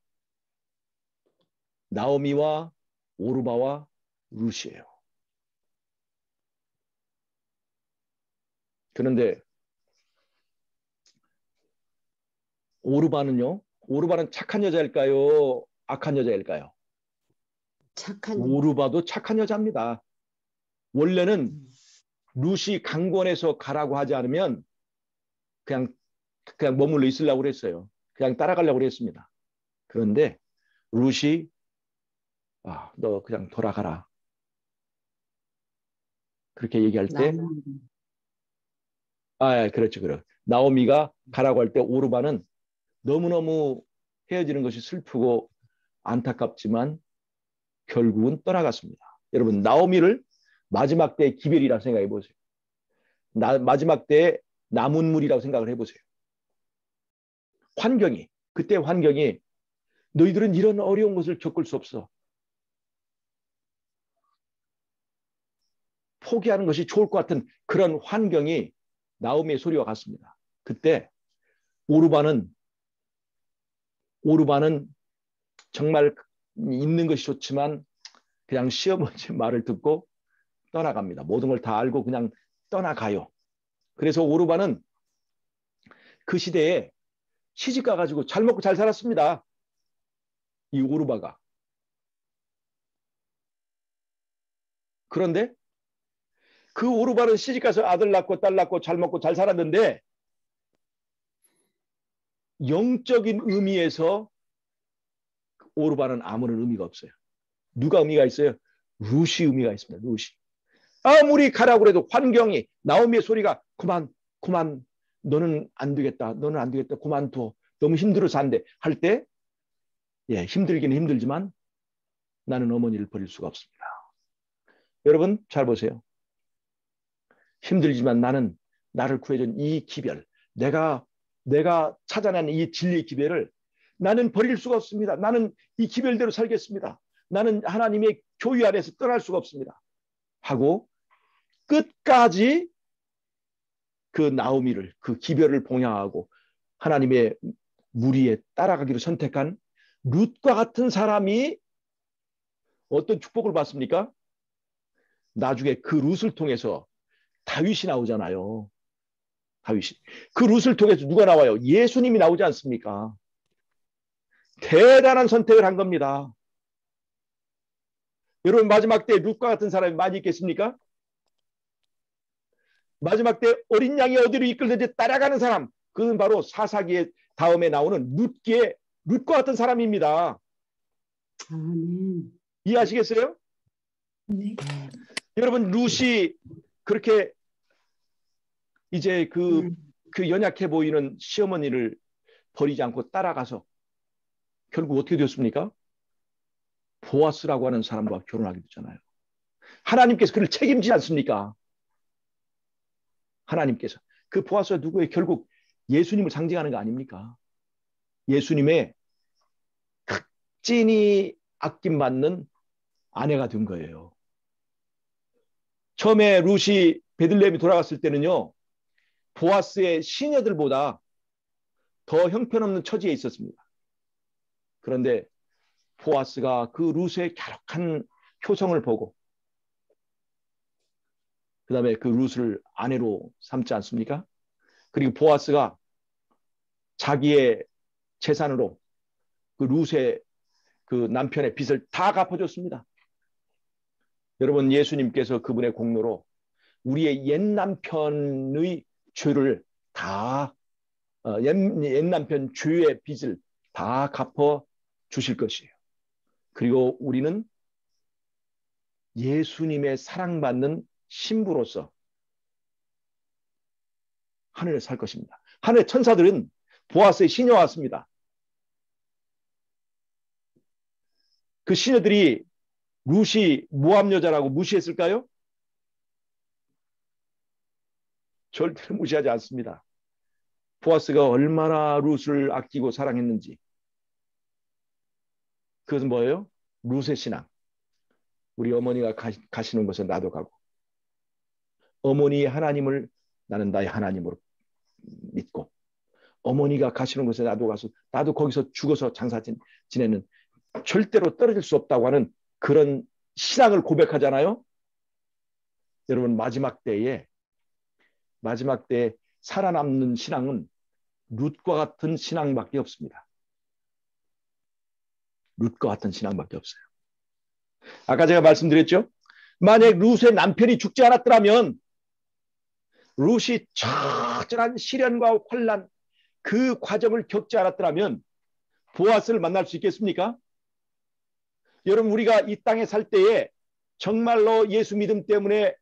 나오미와 오르바와 루시예요. 그런데 오르바는요. 오르바는 착한 여자일까요? 악한 여자일까요? 착한 오르바도 착한 여자입니다. 원래는 루시 강권에서 가라고 하지 않으면 그냥 그냥 머물러 있으려고 그랬어요. 그냥 따라가려고 그랬습니다. 그런데 루시 아, 너 그냥 돌아가라. 그렇게 얘기할 때 아, 예, 그렇죠. 그래. 나오미가 가라고 할 때 오르바는 너무너무 헤어지는 것이 슬프고 안타깝지만 결국은 떠나갔습니다. 여러분, 나오미를 마지막 때의 기별이라고 생각해 보세요. 나, 마지막 때의 남은 물이라고 생각을 해 보세요. 환경이, 그때 환경이 너희들은 이런 어려운 것을 겪을 수 없어. 포기하는 것이 좋을 것 같은 그런 환경이 나오미의 소리와 같습니다. 그때 오르바는 오르바는 정말 있는 것이 좋지만 그냥 시어머니 <laughs> 말을 듣고 떠나갑니다. 모든 걸 다 알고 그냥 떠나가요. 그래서 오르바는 그 시대에 시집 가가지고 잘 먹고 잘 살았습니다. 이 오르바가. 그런데 그 오르바는 시집 가서 아들 낳고 딸 낳고 잘 먹고 잘 살았는데 영적인 의미에서 오르바는 아무런 의미가 없어요. 누가 의미가 있어요? 루시 의미가 있습니다. 루시. 아무리 가라고 해도 환경이 나오미의 소리가 그만 그만 너는 안 되겠다. 너는 안 되겠다. 그만둬. 너무 힘들어서 안 돼. 할 때 예, 힘들기는 힘들지만 나는 어머니를 버릴 수가 없습니다. 여러분 잘 보세요. 힘들지만 나는 나를 구해준 이 기별, 내가 내가 찾아낸 이 진리의 기별을 나는 버릴 수가 없습니다. 나는 이 기별대로 살겠습니다. 나는 하나님의 교유 안에서 떠날 수가 없습니다. 하고 끝까지 그 나오미를 그 기별을 봉양하고 하나님의 무리에 따라가기로 선택한 룻과 같은 사람이 어떤 축복을 받습니까? 나중에 그 룻을 통해서 다윗이 나오잖아요. 다윗이. 그 룻을 통해서 누가 나와요? 예수님이 나오지 않습니까? 대단한 선택을 한 겁니다. 여러분 마지막 때 룻과 같은 사람이 많이 있겠습니까? 마지막 때 어린 양이 어디로 이끌든지 따라가는 사람 그는 바로 사사기의 다음에 나오는 룻기의 룻과 같은 사람입니다. 아멘. 이해하시겠어요? 네. 여러분 룻이 그렇게 이제 그, 음. 그 연약해 보이는 시어머니를 버리지 않고 따라가서 결국 어떻게 되었습니까? 보아스라고 하는 사람과 결혼하게 됐잖아요. 하나님께서 그를 책임지지 않습니까? 하나님께서 그 보아스가 누구예요? 결국 예수님을 상징하는 거 아닙니까? 예수님의 극진히 아낌받는 아내가 된 거예요. 처음에 루시 베들레헴이 돌아갔을 때는요. 보아스의 시녀들보다 더 형편없는 처지에 있었습니다. 그런데 보아스가 그 루스의 갸륵한 효성을 보고 그 다음에 그 루스를 아내로 삼지 않습니까? 그리고 보아스가 자기의 재산으로 그 루스의 그 남편의 빚을 다 갚아줬습니다. 여러분 예수님께서 그분의 공로로 우리의 옛 남편의 죄를 다 어, 옛, 옛 남편 죄의 빚을 다 갚아 주실 것이에요. 그리고 우리는 예수님의 사랑받는 신부로서 하늘에 살 것입니다. 하늘의 천사들은 보아스의 시녀 왔습니다. 그 시녀들이 루시 모함 여자라고 무시했을까요? 절대로 무시하지 않습니다. 보아스가 얼마나 룻을 아끼고 사랑했는지 그것은 뭐예요? 룻의 신앙. 우리 어머니가 가, 시는 곳에 나도 가고 어머니 하나님을 나는 나의 하나님으로 믿고 어머니가 가시는 곳에 나도 가서 나도 거기서 죽어서 장사 지내는 절대로 떨어질 수 없다고 하는 그런 신앙을 고백하잖아요. 여러분 마지막 때에 마지막 때에 살아남는 신앙은 룻과 같은 신앙밖에 없습니다. 룻과 같은 신앙밖에 없어요. 아까 제가 말씀드렸죠? 만약 룻의 남편이 죽지 않았더라면 룻이 처절한 시련과 환란 그 과정을 겪지 않았더라면 보아스를 만날 수 있겠습니까? 여러분 우리가 이 땅에 살 때에 정말로 예수 믿음 때문에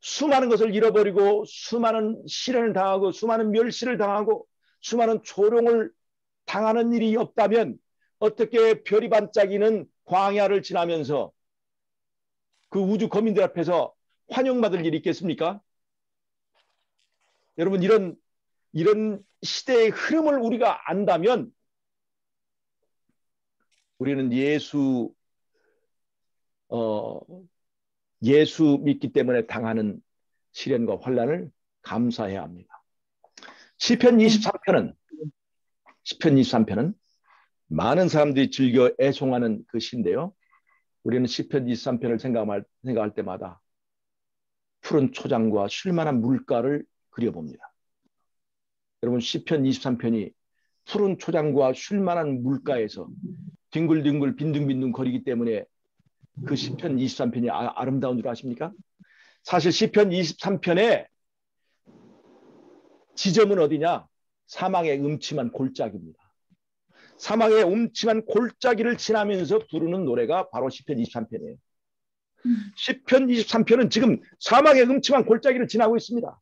수많은 것을 잃어버리고 수많은 시련을 당하고 수많은 멸시를 당하고 수많은 조롱을 당하는 일이 없다면 어떻게 별이 반짝이는 광야를 지나면서 그 우주 거민들 앞에서 환영받을 일이 있겠습니까? 여러분 이런 이런 시대의 흐름을 우리가 안다면 우리는 예수 어 예수 믿기 때문에 당하는 시련과 환란을 감사해야 합니다. 시편 23편은 시편 23편은 많은 사람들이 즐겨 애송하는 그 시인데요. 우리는 시편 23편을 생각할, 생각할 때마다 푸른 초장과 쉴만한 물가를 그려봅니다. 여러분 시편 23편이 푸른 초장과 쉴만한 물가에서 뒹굴뒹굴 빈둥빈둥 거리기 때문에 그 시편 23편이 아, 름다운줄 아십니까? 사실 시편 23편의 지점은 어디냐? 사망의 음침한 골짜기입니다. 사망의 음침한 골짜기를 지나면서 부르는 노래가 바로 시편 23편이에요. 시편 23편은 지금 사망의 음침한 골짜기를 지나고 있습니다.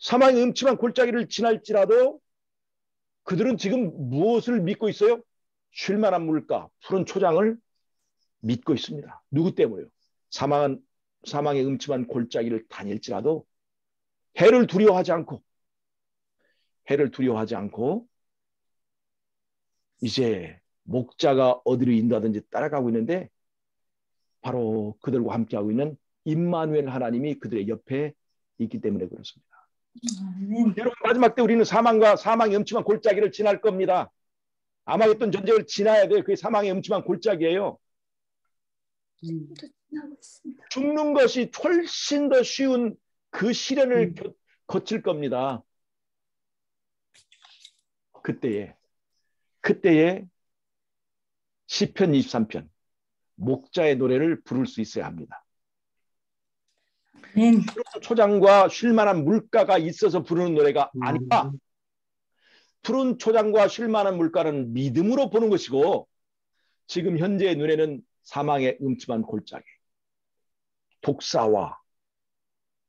사망의 음침한 골짜기를 지날지라도 그들은 지금 무엇을 믿고 있어요? 쉴만한 물가, 푸른 초장을 믿고 있습니다. 누구 때문에요? 사망한, 사망의 음침한 골짜기를 다닐지라도 해를 두려워하지 않고 해를 두려워하지 않고 이제 목자가 어디로 인도하든지 따라가고 있는데 바로 그들과 함께하고 있는 임마누엘 하나님이 그들의 옆에 있기 때문에 그렇습니다. 여러분 마지막 때 우리는 사망과 사망의 음침한 골짜기를 지날 겁니다. 아마겟돈 전쟁을 지나야 돼. 그게 사망의 음침한 골짜기예요. 음. 또 지나고 있습니다. 죽는 것이 훨씬 더 쉬운 그 시련을 음. 겨- 거칠 겁니다. 그때에 그때에 시편 23편 목자의 노래를 부를 수 있어야 합니다. 아멘. 초장과 쉴만한 물가가 있어서 부르는 노래가 음. 아니다. 푸른 초장과 쉴만한 물가는 믿음으로 보는 것이고 지금 현재의 눈에는 사망의 음침한 골짜기, 독사와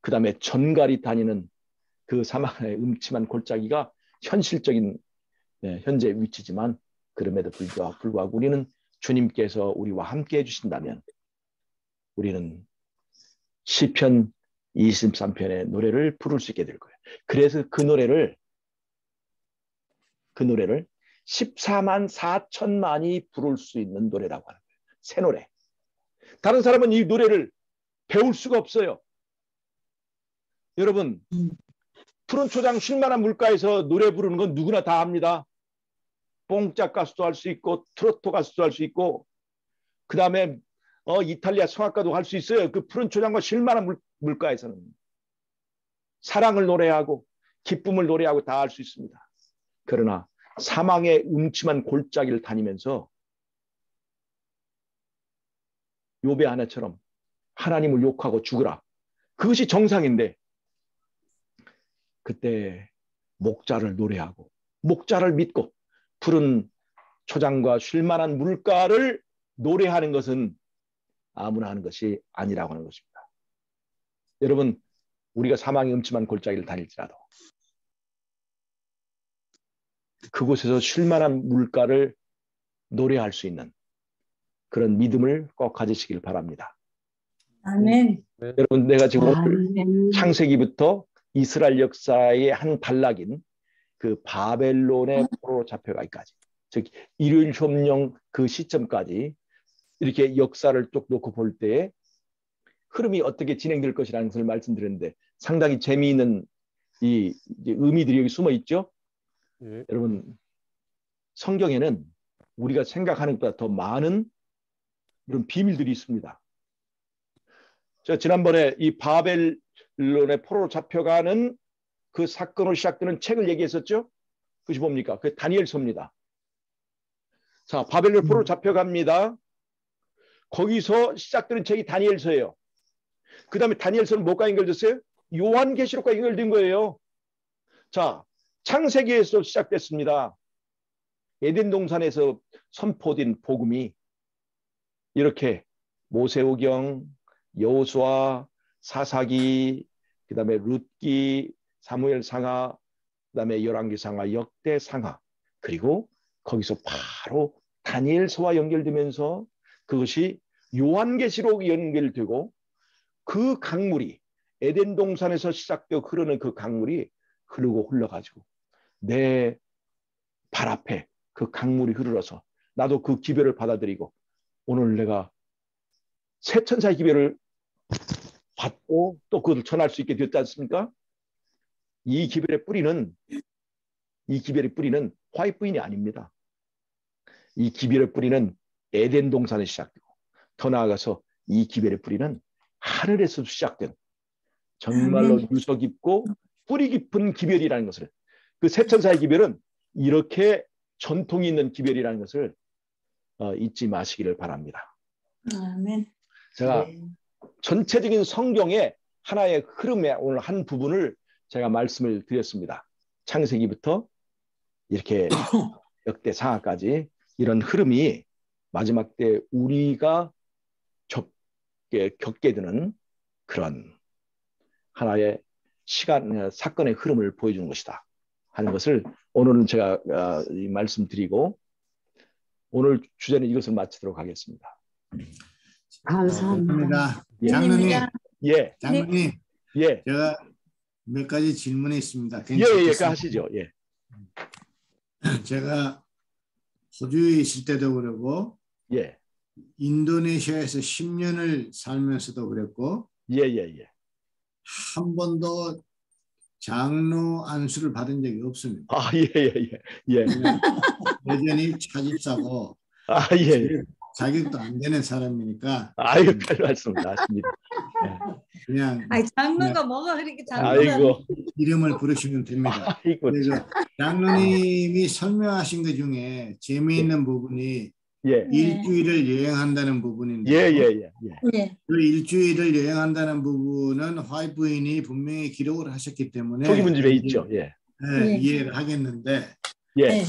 그 다음에 전갈이 다니는 그 사망의 음침한 골짜기가 현실적인 네, 현재 위치지만 그럼에도 불구하고, 우리는 주님께서 우리와 함께 해주신다면 우리는 시편 23편의 노래를 부를 수 있게 될 거예요. 그래서 그 노래를 그 노래를 14만 4천만이 부를 수 있는 노래라고 거예요. 새 노래. 다른 사람은 이 노래를 배울 수가 없어요. 여러분, 음. 푸른 초장 쉴만한 물가에서 노래 부르는 건 누구나 다 합니다. 뽕짝 가수도 할 수 있고 트로트 가수도 할 수 있고 그 다음에 어, 이탈리아 성악가도 할 수 있어요. 그 푸른 초장과 쉴만한 물, 물가에서는 사랑을 노래하고 기쁨을 노래하고 다 할 수 있습니다. 그러나 사망의 음침한 골짜기를 다니면서 요배 하나처럼 하나님을 욕하고 죽으라. 그것이 정상인데 그때 목자를 노래하고 목자를 믿고 푸른 초장과 쉴만한 물가를 노래하는 것은 아무나 하는 것이 아니라고 하는 것입니다. 여러분 우리가 사망의 음침한 골짜기를 다닐지라도 그곳에서 쉴만한 물가를 노래할 수 있는 그런 믿음을 꼭 가지시길 바랍니다. 아멘. 여러분 내가 지금 오늘 아멘. 창세기부터 이스라엘 역사의 한 단락인 그 바벨론의 포로로 잡혀가기까지 즉 일요일 협령 그 시점까지 이렇게 역사를 쭉 놓고 볼 때에 흐름이 어떻게 진행될 것이라는 것을 말씀드렸는데 상당히 재미있는 이 의미들이 여기 숨어 있죠. 예. 여러분 성경에는 우리가 생각하는 것보다 더 많은 이런 비밀들이 있습니다. 저 지난번에 이 바벨론의 포로로 잡혀가는 그 사건으로 시작되는 책을 얘기했었죠. 그것이 뭡니까? 그 다니엘서입니다. 자, 바벨론 포로로 음. 잡혀갑니다. 거기서 시작되는 책이 다니엘서예요. 그 다음에 다니엘서는 뭐가 연결됐어요? 요한계시록과 연결된 거예요. 자, 창세기에서 시작됐습니다. 에덴 동산에서 선포된 복음이 이렇게 모세오경, 여호수아, 사사기, 그다음에 룻기, 사무엘 상하, 그다음에 열왕기 상하, 역대 상하, 그리고 거기서 바로 다니엘서와 연결되면서 그것이 요한계시록 연결되고 그 강물이 에덴 동산에서 시작되어 흐르는 그 강물이 흐르고 흘러가지고 내 발 앞에 그 강물이 흐르러서 나도 그 기별을 받아들이고 오늘 내가 새 천사의 기별을 받고 또 그것을 전할 수 있게 됐지 않습니까? 이 기별의 뿌리는 이 기별의 뿌리는 화이트인이 아닙니다. 이 기별의 뿌리는 에덴 동산에 시작되고 더 나아가서 이 기별의 뿌리는 하늘에서 시작된 정말로. 유서 깊고 뿌리 깊은 기별이라는 것을 그 세천사의 기별은 이렇게 전통이 있는 기별이라는 것을 어, 잊지 마시기를 바랍니다. 아멘. 제가 전체적인 성경의 하나의 흐름의 오늘 한 부분을 제가 말씀을 드렸습니다. 창세기부터 이렇게 <coughs> 역대 상하까지 이런 흐름이 마지막 때 우리가 겪게, 겪게 되는 그런 하나의 시간 어, 사건의 흐름을 보여주는 것이다 하는 것을 오늘은 제가 어, 이 말씀드리고 오늘 주제는 이것을 마치도록 하겠습니다. 감사합니다. 예. 장로님, 예, 장로님, 예, 제가 몇 가지 질문이 있습니다. 예, 예, 그 괜찮겠습니까? 하시죠. 예, <clears throat> 제가 호주에 있을 때도 그러고 예, 인도네시아에서 10년을 살면서도 그랬고 예, 예, 예. 한 번도 장로 안수를 받은 적이 없습니다. 아, 예, 예, 예, 예. 여전히 차집사고 아, 예, 예. 자격도 안 되는 사람이니까 아이고, 별 말씀 하십니다. 그냥 아이 장로가 뭐가 그렇게 장로가 아이고, 이름을 부르시면 됩니다. 아이고, 그래서 장로님이 설명하신 것 중에 재미있는 부분이 예, 네. 일주일을 여행한다는 부분인데 예, 예, 예, 예. 예. 그 일주일을 여행한다는 부분은 화이트 부인이 분명히 기록을 하셨기 때문에 소기문집에 있죠. 예, 예, 예. 이해를 하겠는데 예, 네.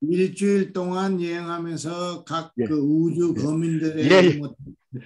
일주일 동안 여행하면서 각 예. 그 우주 거민들의 예, 예. 뭐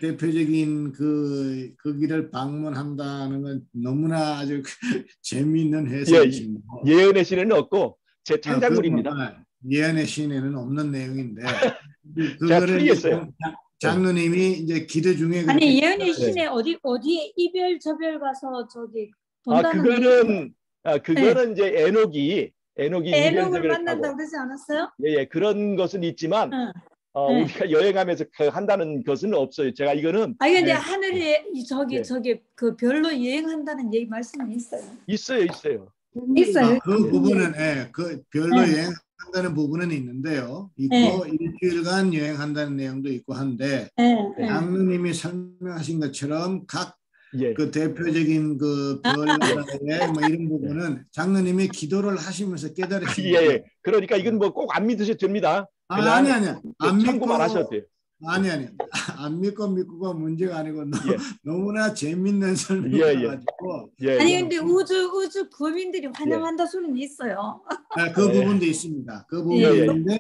대표적인 그 거기를 방문한다는 건 너무나 아주 <laughs> 재미있는 해석이십니다. 예언의 시는 없고 제 아, 창작물입니다. 아, 예언의 시에는 없는 내용인데 그- <laughs> 제가 그거를 풀이했어요. 장- 장로님이 이제 기도 중에 아니 예언의 신에 어디 어디에 이별 저별 가서 저기 아, 본다는 그거는, 아, 그거는 이제 에녹이, 에녹이 만난다고 타고, 그러지 않았어요? 예, 예, 그런 것은 있지만, 응. 어, 네. 우리가 여행하면서 그 한다는 것은 없어요. 제가 이거는 아니 근데 네. 하늘에 이 저기 네. 저기 그 별로 여행한다는 얘기 말씀이 있어요. 있어요, 있어요. 있어요. 아, 그 부분은 예, 그 별로 네. 여행 한다는 부분은 있는데요. 있고 네. 일주일간 여행한다는 내용도 있고 한데 예. 네. 예. 장로님이 설명하신 것처럼 각 예, 그 대표적인 그 별의 뭐 이런 부분은 장로님이 기도를 하시면서 깨달으신 <laughs> 예, 예. 그러니까 이건 뭐 꼭 안 믿으셔도 됩니다. 아, 아니 아니 안 믿고 참고만 하셔도 돼요. 아니 아니 <laughs> 안 믿고 믿고가 문제가 아니고 너, 예. <laughs> 너무나 재밌는 예, 예. 설명이가지고 예, 아니 예. 근데 우주 우주 거민들이 환영한다 소리는 있어요. <laughs> 아, 그 예. 부분도 있습니다. 그 예, 예. 있는데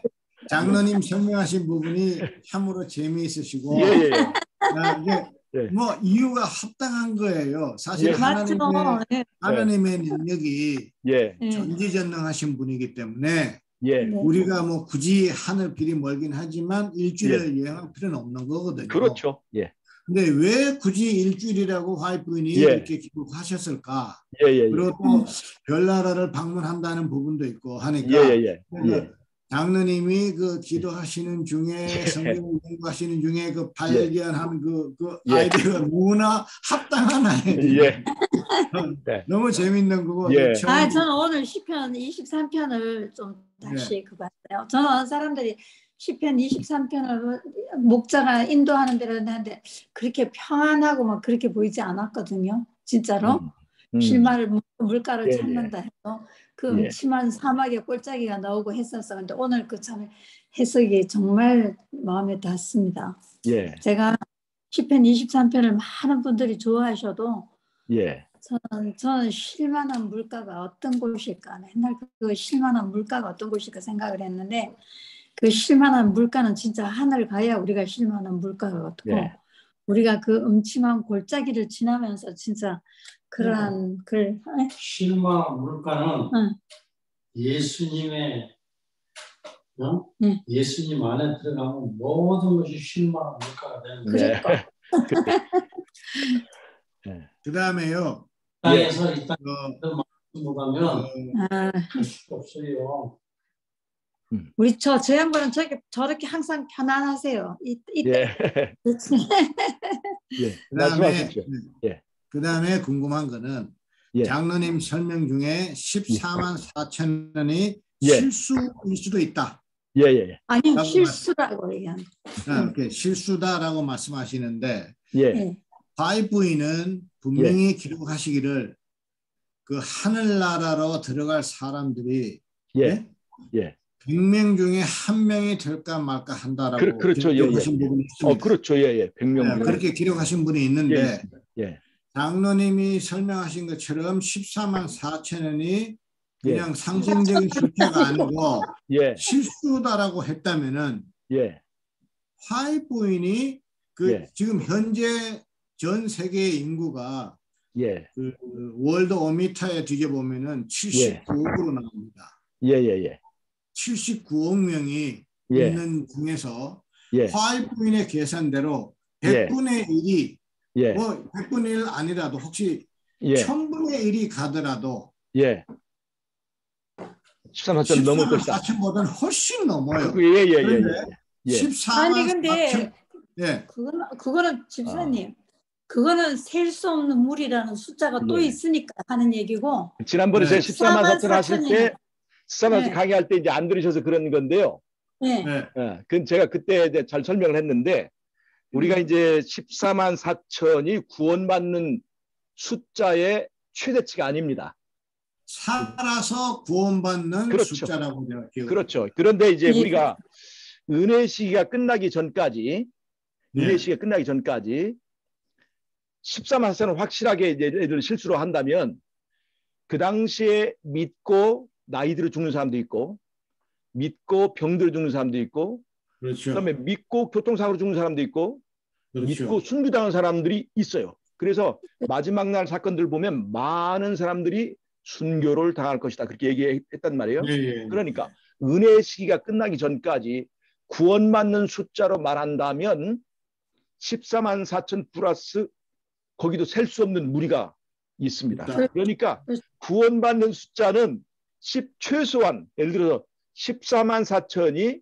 장로님 설명하신 부분이 참으로 재미있으시고 예, 예, 예. 아, 이게 예. 뭐 이유가 합당한 거예요. 사실 예. 하나님의 예. 하나님의 능력이 예, 예. 전지전능하신 분이기 때문에 예. 네. 우리가 뭐 굳이 하늘 길이 멀긴 하지만 일주일을 여행할 필요는 없는 거거든요. 예. 그렇죠. 예, 근데 왜 굳이 일주일이라고 화이트분이 예. 이렇게 기록하셨을까? 예, 예, 예. 그리고 또 별 나라를 방문한다는 부분도 있고 예, 하니까 예, 예. 예. 장로님이 그 기도하시는 중에 예. 성경을 공부하시는 중에 그 발견한 그, 그 예. 아이디어가 너무나 합당한 아이디어. 예. <laughs> 네. 너무 재밌는 거고 예. 처음 아 저는 오늘 시편 23편을 좀 다시 네. 그 봤어요. 저는 사람들이 시편 23편을 목자가 인도하는 데로 하는데 그렇게 평안하고 막 그렇게 보이지 않았거든요. 진짜로 음. 실마리 물- 물가를 예, 예. 찾는다 해서 그 예. 음침한 사막에 꼴짜기가 나오고 했었어. 근데 오늘 그 참 해석이 정말 마음에 닿습니다. 예, 제가 시편 23편을 많은 분들이 좋아하셔도 예, 저는, 저는 쉴만한 물가가 어떤 곳일까 맨날 그 쉴만한 물가가 어떤 곳일까 생각을 했는데 그 쉴만한 물가는 진짜 하늘 가야 우리가 쉴만한 물가가 같고 예. 우리가 그 음침한 골짜기를 지나면서 진짜 그러한 그 실마 물가는 응. 예수님의 어? 응. 예수님 안에 들어가면 모든 것이 실마 물가가 되는 거예요. <laughs> 그 다음에요. 땅에서 이 땅에 어, 들어가면 어, 아, 할 수가 없어요. 우리 저 저 양반은 저렇게 저렇게 항상 편안하세요. 이, 이, 예, <laughs> 예. 그 다음에 말씀하십시오. 예. 그 다음에 궁금한 거는 예. 장로님 설명 중에 14만 4천 원이 예. 실수일 수도 있다. 예, 예, 예. 아니. 실수라고 얘기하는. 아, 이렇게 실수다라고 말씀하시는데 예, 예. 바이브인은 분명히 기록하시기를 그 하늘나라로 들어갈 사람들이 예. 예. 100명 중에 한 명이 될까 말까 한다라고 그- 그렇죠. 예, 기록하신 예. 부분이 어, 있습니다. 그렇죠. 예, 예. 100명. 네, 그렇게 기록하신 분이 예, 있는데 예. 장로님이 설명하신 것처럼 14만 4천 원이 예. 그냥 상징적인 숫자가 아니고 <laughs> 예. 실수다라고 했다면은 예. 화이트보인이 그 예. 지금 현재 전 세계 인구가 예. 그 월드 오미타에 뒤져 보면은 79억으로 나옵니다. 예, 예, 예. 79억 명이 예. 있는 중에서 예. 화이트보인의 계산대로 예. 100분의 1이 예. 뭐 100분의 1 아니라도 혹시 예. 1000분의 1이 가더라도 예. 13만 점 넘을 것이다. 4천보다는 훨씬 넘어요. 그, 예, 예, 예. 그런데 예. 14만 아니 근데 4천 예. 그거는 그거는 아. 집사님 그거는 셀 수 없는 물이라는 숫자가 또 예. 있으니까 하는 얘기고 지난번에 네. 제가 14만 4천 하실 때 14만 4천 네. 강의할 때 이제 안 들으셔서 그런 건데요. 네. 네. 예. 그 제가 그때 이제 잘 설명을 했는데 우리가 음. 이제 14만 4천이 구원받는 숫자의 최대치가 아닙니다. 살아서 구원받는 그렇죠. 숫자라고 제가 기억. 그렇죠. 그런데 이제 예. 우리가 은혜 시기가 끝나기 전까지 예. 은혜 시기가 끝나기 전까지 14만 4천을 확실하게 이제 애들 실수로 한다면 그 당시에 믿고 나이 들어 죽는 사람도 있고 믿고 병들어 죽는 사람도 있고 그렇죠. 그다음에 믿고 교통사고로 죽는 사람도 있고 그렇죠. 믿고 순교당한 사람들이 있어요. 그래서 마지막 날 사건들 보면 많은 사람들이 순교를 당할 것이다. 그렇게 얘기했단 말이에요. 예, 예. 그러니까 은혜의 시기가 끝나기 전까지 구원받는 숫자로 말한다면 14만 4천 플러스 거기도 셀 수 없는 무리가 있습니다. 있다. 그러니까 그렇죠. 구원받는 숫자는 10 최소한 예를 들어서 14만 4천이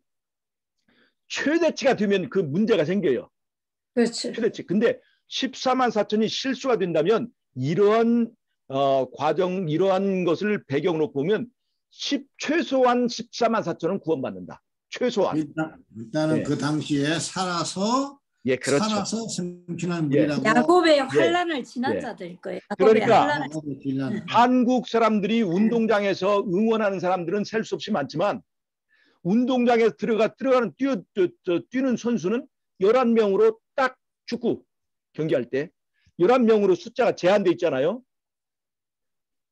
최대치가 되면 그 문제가 생겨요. 그렇지. 최대치. 근데 14만 4천이 실수가 된다면 이러한 어, 과정 이러한 것을 배경으로 보면 10 최소한 14만 4천은 구원받는다. 최소한. 일단, 일단은 예. 그 당시에 살아서 예, 그렇죠. 살아서 승진한 예. 분이라고 야곱의 환란을 지난 예. 자들일 거예요. 야곱의 그러니까 환란을. 한국 사람들이 운동장에서 응원하는 사람들은 셀 수 없이 많지만 운동장에 들어가 들어가는 뛰어 뛰는 선수는 11명으로 딱 축구 경기할 때 11명으로 숫자가 제한돼 있잖아요.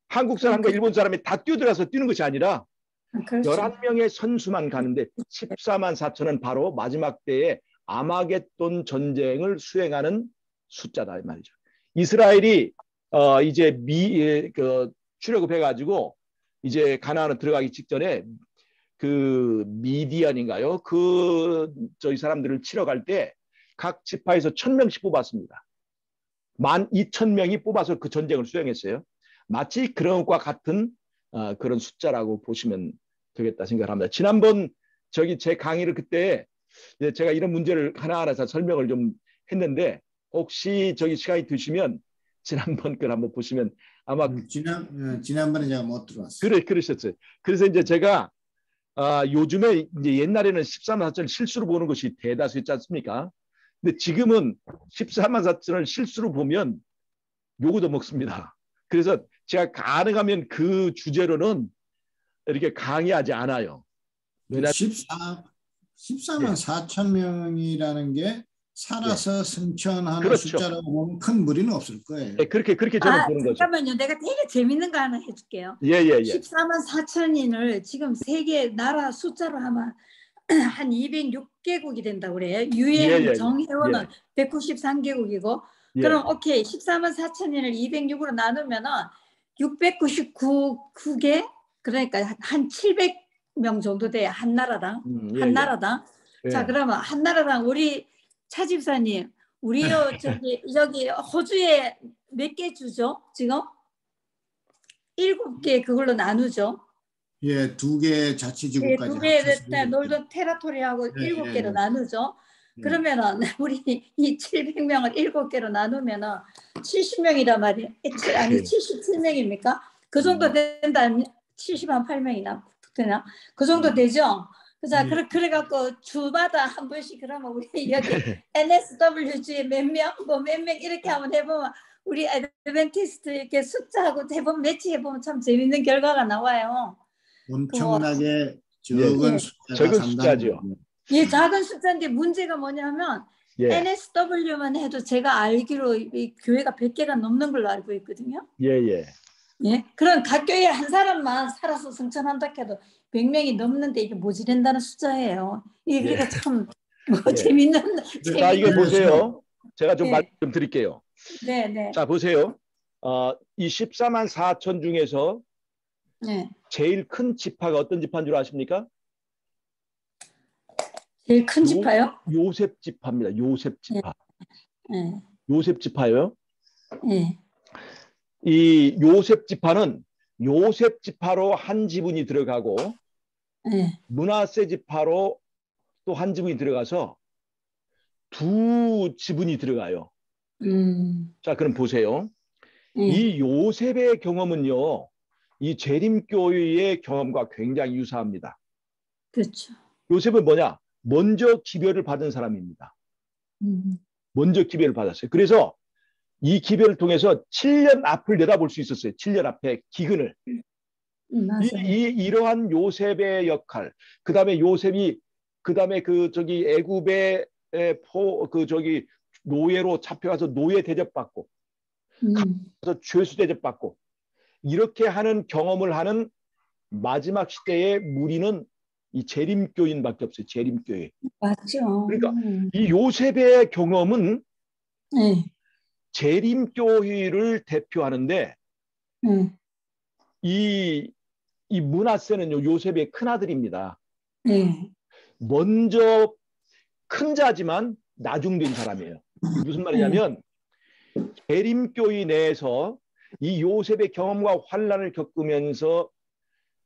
한국 사람과 일본 사람이 다 뛰어들어가서 뛰는 것이 아니라 그렇죠. 11명의 선수만 가는데 14만 4천은 바로 마지막 때에 아마겟돈 전쟁을 수행하는 숫자다 이 말이죠. 이스라엘이 어 이제 미 그 출애굽해 가지고 이제 가나안으로 들어가기 직전에 그 미디안인가요? 그 저희 사람들을 치러 갈 때 각 지파에서 천 명씩 뽑았습니다. 만 이천 명이 뽑아서 그 전쟁을 수행했어요. 마치 그런 것과 같은 어, 그런 숫자라고 보시면 되겠다 생각합니다. 지난번 저기 제 강의를 그때 제가 이런 문제를 하나하나 다 설명을 좀 했는데 혹시 저기 시간이 되시면 지난번 걸 한번 보시면 아마 음, 지난 어, 지난번에 제가 못 들어왔어요. 그래 그러셨어요. 그래서 이제 제가 아, 요즘에 이제 옛날에는 14만 4천 실수로 보는 것이 대다수였지 않습니까? 근데 지금은 14만 4천을 실수로 보면 요거도 먹습니다. 그래서 제가 가능하면 그 주제로는 이렇게 강의하지 않아요. 왜냐 14 14만 4천 명이라는 게 살아서 승천하는 그렇죠. 숫자라고 보면 큰 무리는 없을 거예요. 네, 그렇게 그렇게 저는 아, 보는 거죠. 잠깐만요. 내가 되게 재밌는 거 하나 해줄게요. 예예예. 14만 4천인을 지금 세계 나라 숫자로 하면 <clears throat> 한 206개국이 된다고 그래요. 유엔 예, 예, 예. 정회원은 193개국이고 예. 그럼 오케이 14만 4천인을 206으로 나누면은 699개 그러니까 한 700명 정도 돼요. 한 나라당. 음, 예, 한 예. 나라당. 예. 자 그러면 한 나라당 우리 차 집사님 우리요 저기 여기 호주에 몇 개 주죠? 지금? 일곱 개 그걸로 나누죠? 예, 두개 예, 자치지구까지 두개 합쳐서 놀던 테라토리하고 예, 일곱 예, 개로 예. 나누죠? 예. 그러면은 <laughs> 우리 이 700명을 일곱 개로 나누면은 70명이란 말이에요. 아니 예. 77명입니까? 그 정도 된다면 70한 8명이나 되나? 그 정도 되죠 자, 예. 그래, 그래갖고 주마다 한 번씩 그러면 우리 <laughs> 여기 NSWG에 몇 명, 뭐 몇 명 이렇게 한번 해보면 우리 애드벤티스트 이렇게 숫자하고 대본 매치해 보면 참 재밌는 결과가 나와요. 엄청나게 적은 예. 숫자가 적은 숫자죠. 이 작은 숫자인데 문제가 뭐냐면 예, NSW만 해도 제가 알기로 이- 이 교회가 100개가 넘는 걸로 알고 있거든요. 예, 예. 예. 그럼 각 교회에 한 사람만 살아서 승천한다 해도 100명이 넘는데 이게 모자란다는 숫자예요. 이게 그러니까 참 <laughs> 뭐 예. 재밌는 자, 이거 보세요. 제가 좀 예. 말씀 좀 드릴게요. 네, 네. 자, 보세요. 어, 이 14만 4천 중에서 네. 제일 큰 지파가 어떤 지파인 줄 아십니까? 제일 큰 요- 지파요? 요셉 지파입니다. 요셉 지파. 네. 요셉 지파예요. 네. 이 요셉 지파는 요셉 지파로 한 지분이 들어가고 네. 문하세 지파로 또 한 지분이 들어가서 두 지분이 들어가요. 음. 자, 그럼 보세요. 네. 이 요셉의 경험은요, 이 재림교회의 경험과 굉장히 유사합니다. 그렇죠. 요셉은 뭐냐? 먼저 기별을 받은 사람입니다. 음. 먼저 기별을 받았어요. 그래서 이 기별을 통해서 7년 앞을 내다볼 수 있었어요. 7년 앞에 기근을. 이. 이 이러한 요셉의 역할, 그 다음에 요셉이 그 다음에 그 저기 애굽의 포로 저기 노예로 잡혀가서 노예 대접받고 음. 그래서 죄수 대접받고 이렇게 하는 경험을 하는 마지막 시대의 무리는 이 재림교인밖에 없어요. 재림교회. 맞죠. 그러니까 음. 이 요셉의 경험은 네. 재림교회를 대표하는데 네. 이, 이 문하세는요 요셉의 큰 아들입니다. 네. 먼저 큰 자지만 나중된 사람이에요. 무슨 말이냐면 재림교회 내에서 이 요셉의 경험과 환란을 겪으면서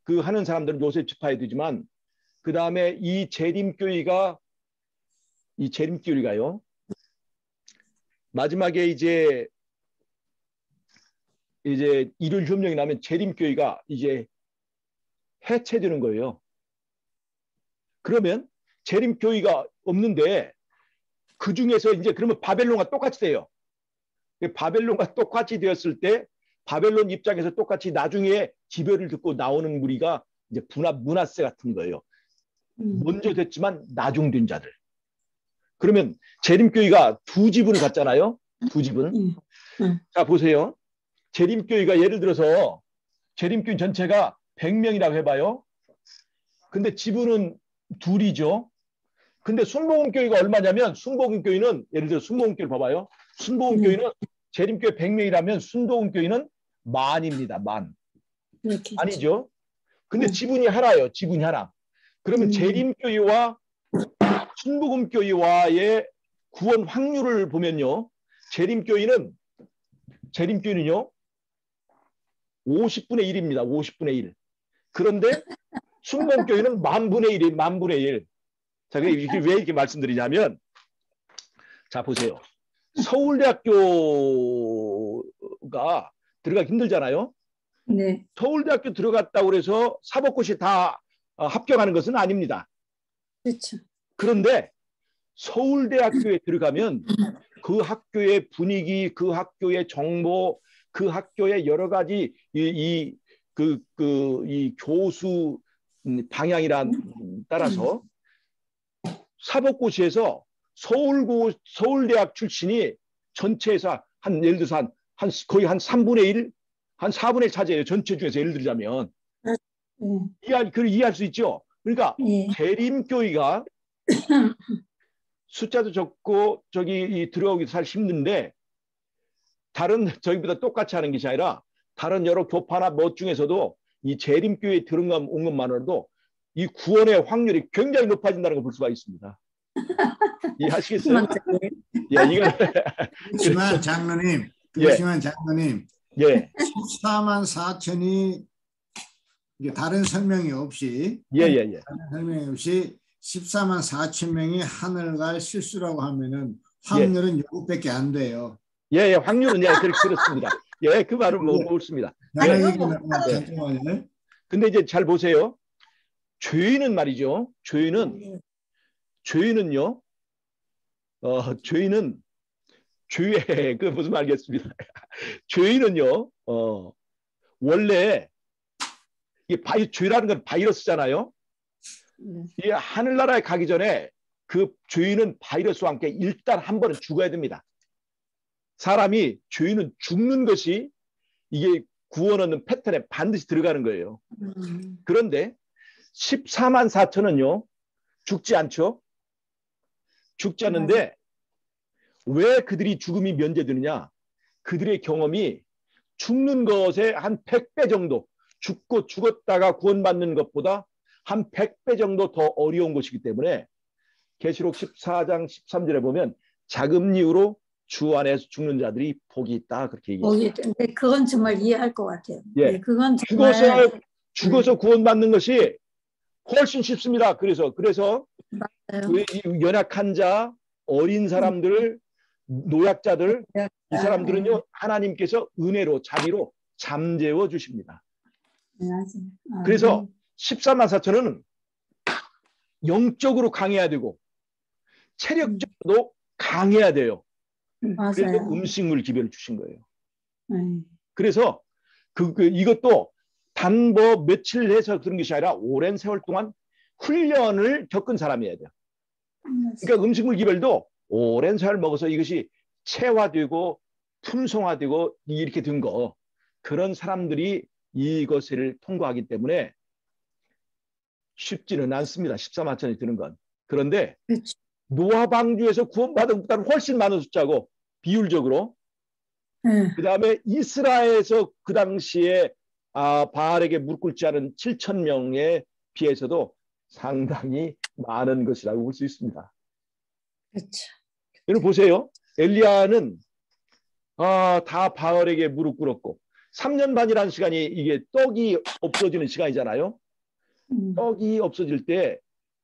그 하는 사람들은 요셉 지파에 되지만 그 다음에 이 재림교회가 이 재림교회가요 마지막에 이제 이제 일요일 협령이 나면 재림교회가 이제 해체되는 거예요. 그러면 재림 교회가 없는데 그 중에서 이제 그러면 바벨론과 똑같이 돼요. 바벨론과 똑같이 되었을 때 바벨론 입장에서 똑같이 나중에 기별을 듣고 나오는 무리가 이제 분화 문하세 같은 거예요. 음. 먼저 됐지만 나중된 자들. 그러면 재림교회가 두 지분을 갖잖아요. 두 지분. 음. 자 보세요. 재림교회가 예를 들어서 재림교회 전체가 100명이라고 해봐요. 근데 지분은 둘이죠. 근데 순복음교회가 얼마냐면 순복음교회는 예를 들어 순복음교회를 봐봐요. 순복음교회는 재림교회 100명이라면 순복음교회는 만입니다. 만. 아니죠. 근데 음. 지분이 하나예요. 지분이 하나. 그러면 음. 재림교회와 순복음교회와의 구원 확률을 보면요. 재림교회는 재림교회는요. 50분의 1입니다. 50분의 1. 그런데 순복음교회는 만분의 1이 만분의 1. 자, 왜 이렇게 말씀드리냐면 자, 보세요. 서울대학교가 들어가기 힘들잖아요. 네. 서울대학교 들어갔다고 해서 사법고시 다 어, 합격하는 것은 아닙니다. 그렇죠. 그런데 서울대학교에 들어가면 그 학교의 분위기, 그 학교의 정보, 그 학교의 여러 가지 이 그 그 이 교수 음, 방향이란 따라서 사법고시에서 서울고 서울대학 출신이 전체에서 한 예를 들어서 한, 한 거의 한 3분의 1, 한 4분의 1 차지해요. 전체 중에서 예를 들자면 네. 이해할 그 이해할 수 있죠. 그러니까 예. 재림교회가 숫자도 적고 저기 이 들어오기 살 힘든데 다른 저희보다 똑같이 하는 것이 아니라 다른 여러 교파나 뭐 중에서도 이 재림교회 들어온 온 것만으로도 이 구원의 확률이 굉장히 높아진다는 걸 볼 수가 있습니다. <laughs> 이해하시겠어요? 예, 이거 <laughs> 그렇지만 장로님, 예. 그렇지만 장로님, 예, 14만 4천이 이게 다른 설명이 없이 예, 예, 예. 다른 설명이 없이 14만 4천 명이 하늘 갈 실수라고 하면은 확률은 요것밖에 안 돼요. 예, 예, 확률은 예, 그렇, 그렇습니다. 예, 그 말은 뭐 옳습니다. 나는 아니, 그거 네. 잠깐만요. 근데 이제 잘 보세요. 죄인은 말이죠. 죄인은 죄인은요. 어, 죄인은 죄, <laughs> 그 무슨 말겠습니다. <laughs> 죄인은요, 어, 원래 이 바이, 죄라는 건 바이러스잖아요. 네. 이 하늘나라에 가기 전에 그 죄인은 바이러스와 함께 일단 한 번은 죽어야 됩니다. 사람이 죄인은 죽는 것이 이게 구원 얻는 패턴에 반드시 들어가는 거예요. 음, 그런데 14만 4천은요, 죽지 않죠? 죽지 않는데 왜 그들이 죽음이 면제되느냐? 그들의 경험이 죽는 것의 한 100배 정도, 죽고 죽었다가 구원받는 것보다 한 100배 정도 더 어려운 것이기 때문에 계시록 14장 13절에 보면 작은 이유로 주 안에서 죽는 자들이 복이 있다 그렇게 얘기해요. 거기 근데 그건 정말 이해할 것 같아요. 예. 네, 그건 정말 죽어서 죽어서 구원받는 것이 훨씬 쉽습니다. 그래서 그래서. 그이 연약한 자, 어린 사람들, 노약자들 이 사람들은요 하나님께서 은혜로 자비로 잠재워 주십니다. 네. 아, 그래서 14만 4천은 영적으로 강해야 되고 체력적으로도 강해야 돼요. 음, 그래서 맞아요. 음식물 기별을 주신 거예요. 네. 그래서 그, 그 이것도 단뭐 며칠 해서 그런 것이 아니라 오랜 세월 동안 훈련을 겪은 사람이어야 돼요. 그러니까 음식물 기별도 오랜 세월 먹어서 이것이 체화되고 품성화되고 이렇게 된 거 그런 사람들이 이것을 통과하기 때문에 쉽지는 않습니다. 14만 천이 드는 건. 그런데 그렇죠. 노아 방주에서 구원받은 것보다는 훨씬 많은 숫자고 비율적으로 네. 그 다음에 이스라엘에서 그 당시에 아, 바알에게 무릎 꿇지 않은 7천 명에 비해서도 상당히 많은 것이라고 볼 수 있습니다. 그렇죠. 여러분 보세요. 엘리야는 아, 다 바알에게 무릎 꿇었고 3년 반이라는 시간이 이게 떡이 없어지는 시간이잖아요. 음, 떡이 없어질 때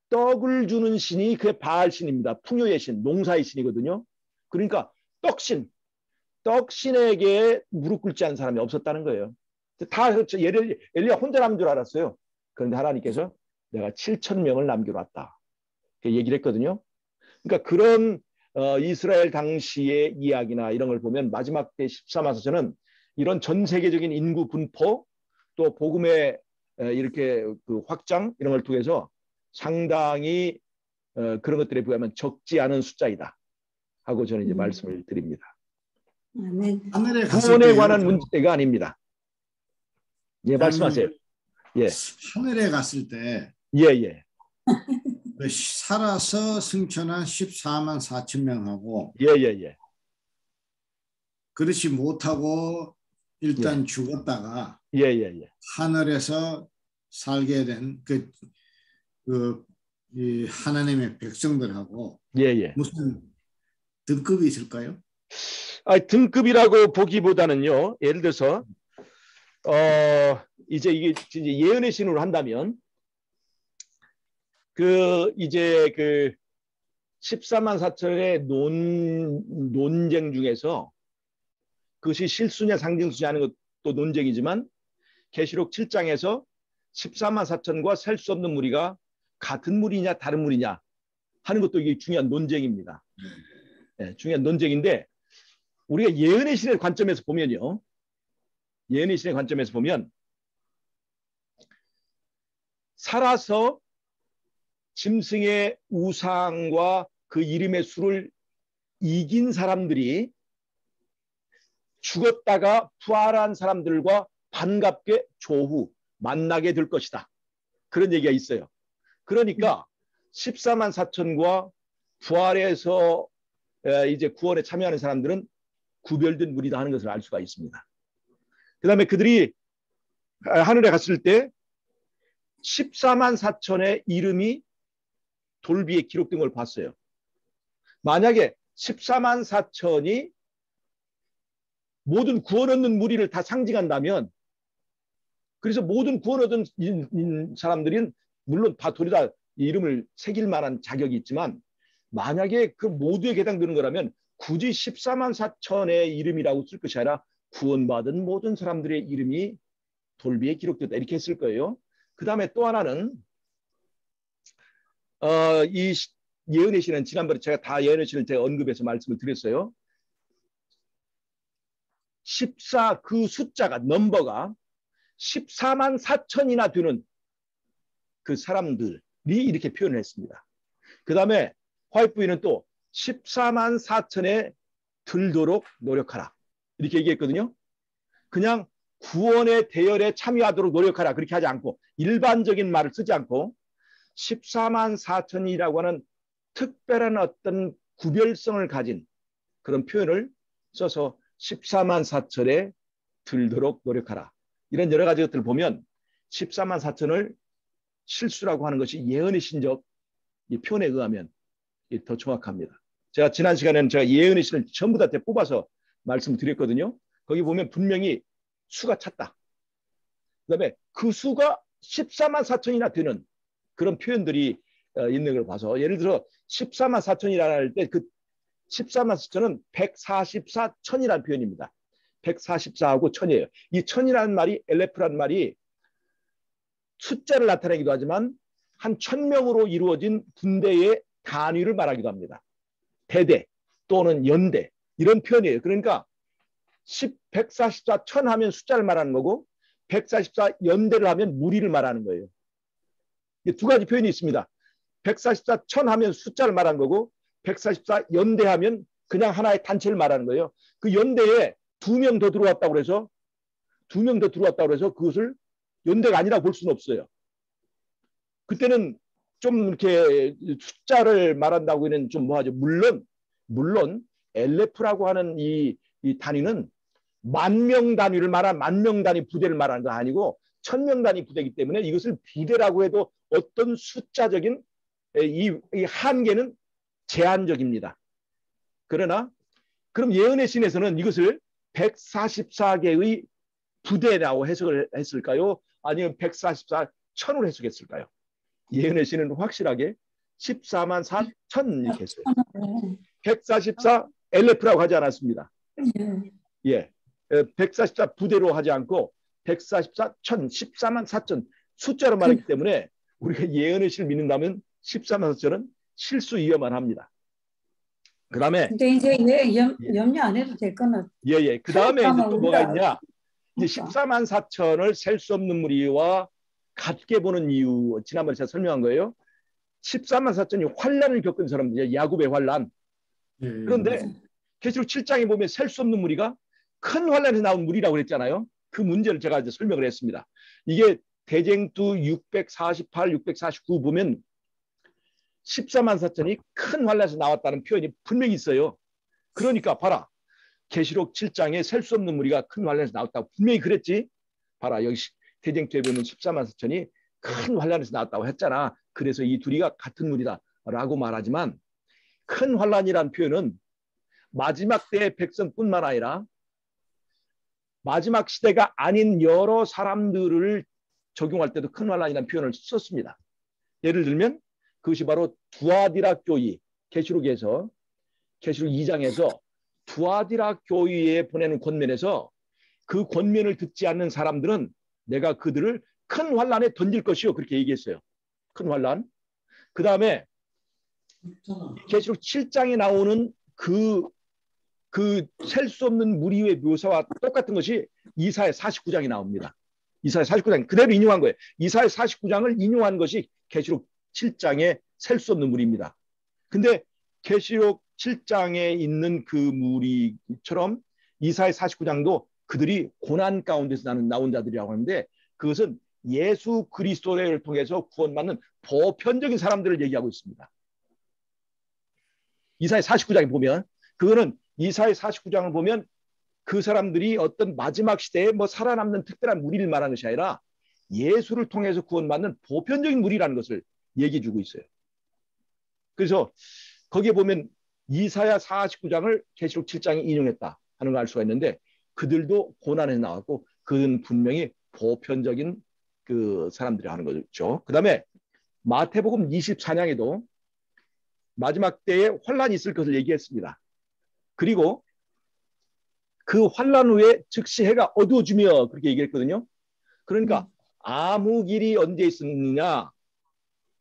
떡을 주는 신이 그 바알 신입니다. 풍요의 신, 농사의 신이거든요. 그러니까 떡신, 떡신에게 무릎 꿇지 않은 사람이 없었다는 거예요. 다 예를 엘리야 혼자 남은 줄 알았어요. 그런데 하나님께서 내가 7천 명을 남겨놨다. 그 얘기를 했거든요. 그러니까 그런 어, 이스라엘 당시의 이야기나 이런 걸 보면 마지막 때 14마서는 이런 전 세계적인 인구 분포 또 복음의 에, 이렇게 그 확장 이런 걸 통해서 상당히 어, 그런 것들에 비하면 적지 않은 숫자이다 하고 저는 이제 음. 말씀을 드립니다. 갔을 구원에 때 관한 문제가 아닙니다. 예, 말씀하세요. 예, 하늘에 갔을 때 예, 예, 그 살아서 승천한 14만 4천 명하고 예, 예, 예, 그렇지 못하고 일단 죽었다가 예, 예, 예. 하늘에서 살게 된 그 그, 이 하나님의 백성들하고 예, 예. 무슨 등급이 있을까요? 아, 등급이라고 보기보다는요. 예를 들어서 어 이제 이게 이제 예언의 신으로 한다면 그 이제 그 14만 4천의 논 논쟁 중에서 그것이 실수냐 상징수냐 하는 것도 논쟁이지만 계시록 7장에서 14만 4천과 셀 수 없는 무리가 같은 무리냐 다른 무리냐 하는 것도 이게 중요한 논쟁입니다. 예, 중요한 논쟁인데 우리가 예언의 신의 관점에서 보면요. 예언의 신의 관점에서 보면 살아서 짐승의 우상과 그 이름의 수를 이긴 사람들이 죽었다가 부활한 사람들과 반갑게 조후 만나게 될 것이다. 그런 얘기가 있어요. 그러니까 14만 4천과 부활해서 에, 이제 구원에 참여하는 사람들은 구별된 무리다 하는 것을 알 수가 있습니다. 그 다음에 그들이 아, 하늘에 갔을 때 14만 4천의 이름이 돌비에 기록된 걸 봤어요. 만약에 14만 4천이 모든 구원 얻는 무리를 다 상징한다면 그래서 모든 구원 얻은 사람들은 물론 다 돌이다 이름을 새길 만한 자격이 있지만 만약에 그 모두에게 해당되는 거라면 굳이 14만 4천의 이름이라고 쓸 것이 아니라 구원받은 모든 사람들의 이름이 돌비에 기록됐다 이렇게 했을 거예요. 그 다음에 또 하나는 어, 이 시- 예언의 신은 지난번에 제가 다 예언의 신을 제가 언급해서 말씀을 드렸어요. 14 그 숫자가 넘버가 14만 4천이나 되는 그 사람들이 이렇게 표현을 했습니다. 그 다음에 화이트 부인은 또 14만 4천에 들도록 노력하라. 이렇게 얘기했거든요. 그냥 구원의 대열에 참여하도록 노력하라. 그렇게 하지 않고 일반적인 말을 쓰지 않고 14만 4천이라고 하는 특별한 어떤 구별성을 가진 그런 표현을 써서 14만 4천에 들도록 노력하라. 이런 여러 가지 것들을 보면 14만 4천을 실수라고 하는 것이 예언의 신적 이 표현에 의하면 더 정확합니다. 제가 지난 시간에는 제가 예언의 신을 전부 다 뽑아서 말씀드렸거든요. 거기 보면 분명히 수가 찼다. 그다음에 그 수가 14만 4천이나 되는 그런 표현들이 어, 있는 걸 봐서 예를 들어 14만 4천이라 할 때 그 14만 4천은 144천이라는 표현입니다. 144하고 천이에요. 이 천이라는 말이 엘레프라는 말이 숫자를 나타내기도 하지만 한 천명으로 이루어진 군대의 단위를 말하기도 합니다. 대대 또는 연대 이런 표현이에요. 그러니까 10, 144, 천 하면 숫자를 말하는 거고 144 연대를 하면 무리를 말하는 거예요. 두 가지 표현이 있습니다. 144, 천 하면 숫자를 말하는 거고 144 연대 하면 그냥 하나의 단체를 말하는 거예요. 그 연대에 두 명 더 들어왔다고 해서 두 명 더 들어왔다고 해서 그것을 연대가 아니라 볼 수는 없어요. 그때는 좀 이렇게 숫자를 말한다고는 좀 뭐하죠. 물론 물론 LF라고 하는 이, 이 단위는 만 명 단위를 말한 만 명 단위 부대를 말하는 거 아니고 천 명 단위 부대이기 때문에 이것을 부대라고 해도 어떤 숫자적인 이, 이 한계는 제한적입니다. 그러나 그럼 예언의 신에서는 이것을 144개의 부대라고 해석을 했을까요? 아니면 144 천으로 해석했을까요? 예언의 신은 확실하게 14만 4천 이렇게 했어요. 144 LF라고 하지 않았습니다. 예. 144 부대로 하지 않고 144 천, 14만 4천 숫자로 말했기 때문에 우리가 예언의 신을 믿는다면 14만 4천은 실수 위험만 합니다. 그 다음에 근데 이제 예, 염, 염려 안 해도 될 거는 예예. 그 다음에 이제 또 뭐가 있냐? 이제 14만 4천을 셀 수 없는 무리와 같게 보는 이유 지난번에 제가 설명한 거예요. 14만 4천이 환란을 겪은 사람들, 야곱의 환란. 예, 그런데 계시록 7장에 보면 셀 수 없는 무리가 큰 환란에서 나온 무리라고 그랬잖아요. 그 문제를 제가 이제 설명을 했습니다. 이게 대쟁두 648, 649 보면 14만 4천이 큰 환란에서 나왔다는 표현이 분명히 있어요. 그러니까 봐라. 계시록 7장에 셀 수 없는 무리가 큰 환란에서 나왔다고 분명히 그랬지. 봐라. 여기 대쟁투에 보면 14만 4천이 큰 환란에서 나왔다고 했잖아. 그래서 이 둘이가 같은 무리다라고 말하지만 큰 환란이란 표현은 마지막 때의 백성뿐만 아니라 마지막 시대가 아닌 여러 사람들을 적용할 때도 큰 환란이라는 표현을 썼습니다. 예를 들면 그것이 바로 두아디라 교회 계시록에서 계시록 2장에서 두아디라 교회에 보내는 권면에서 그 권면을 듣지 않는 사람들은 내가 그들을 큰 환란에 던질 것이요 그렇게 얘기했어요. 큰 환란. 그 다음에 계시록 7장에 나오는 그 그 셀 수 없는 무리의 묘사와 똑같은 것이 이사의 49장이 나옵니다. 이사의 49장 그대로 인용한 거예요. 이사의 49장을 인용한 것이 계시록 7장에 셀수 없는 무리입니다. 근데 계시록 7장에 있는 그 무리처럼 이사의 49장도 그들이 고난 가운데서 나는 나온 자들이라고 하는데 그것은 예수 그리스도를 통해서 구원받는 보편적인 사람들을 얘기하고 있습니다. 이사의 49장에 보면 그거는 이사의 49장을 보면 그 사람들이 어떤 마지막 시대에 뭐 살아남는 특별한 무리를 말하는 것이 아니라 예수를 통해서 구원받는 보편적인 무리라는 것을 얘기해 주고 있어요. 그래서 거기에 보면 이사야 49장을 계시록 7장에 인용했다 하는 걸 알 수가 있는데 그들도 고난에 나왔고 그는 분명히 보편적인 그 사람들이 하는 거죠. 그 다음에 마태복음 24장에도 마지막 때에 환란이 있을 것을 얘기했습니다. 그리고 그 환란 후에 즉시 해가 어두워지며 그렇게 얘기했거든요. 그러니까 암흑일이 언제 있었느냐?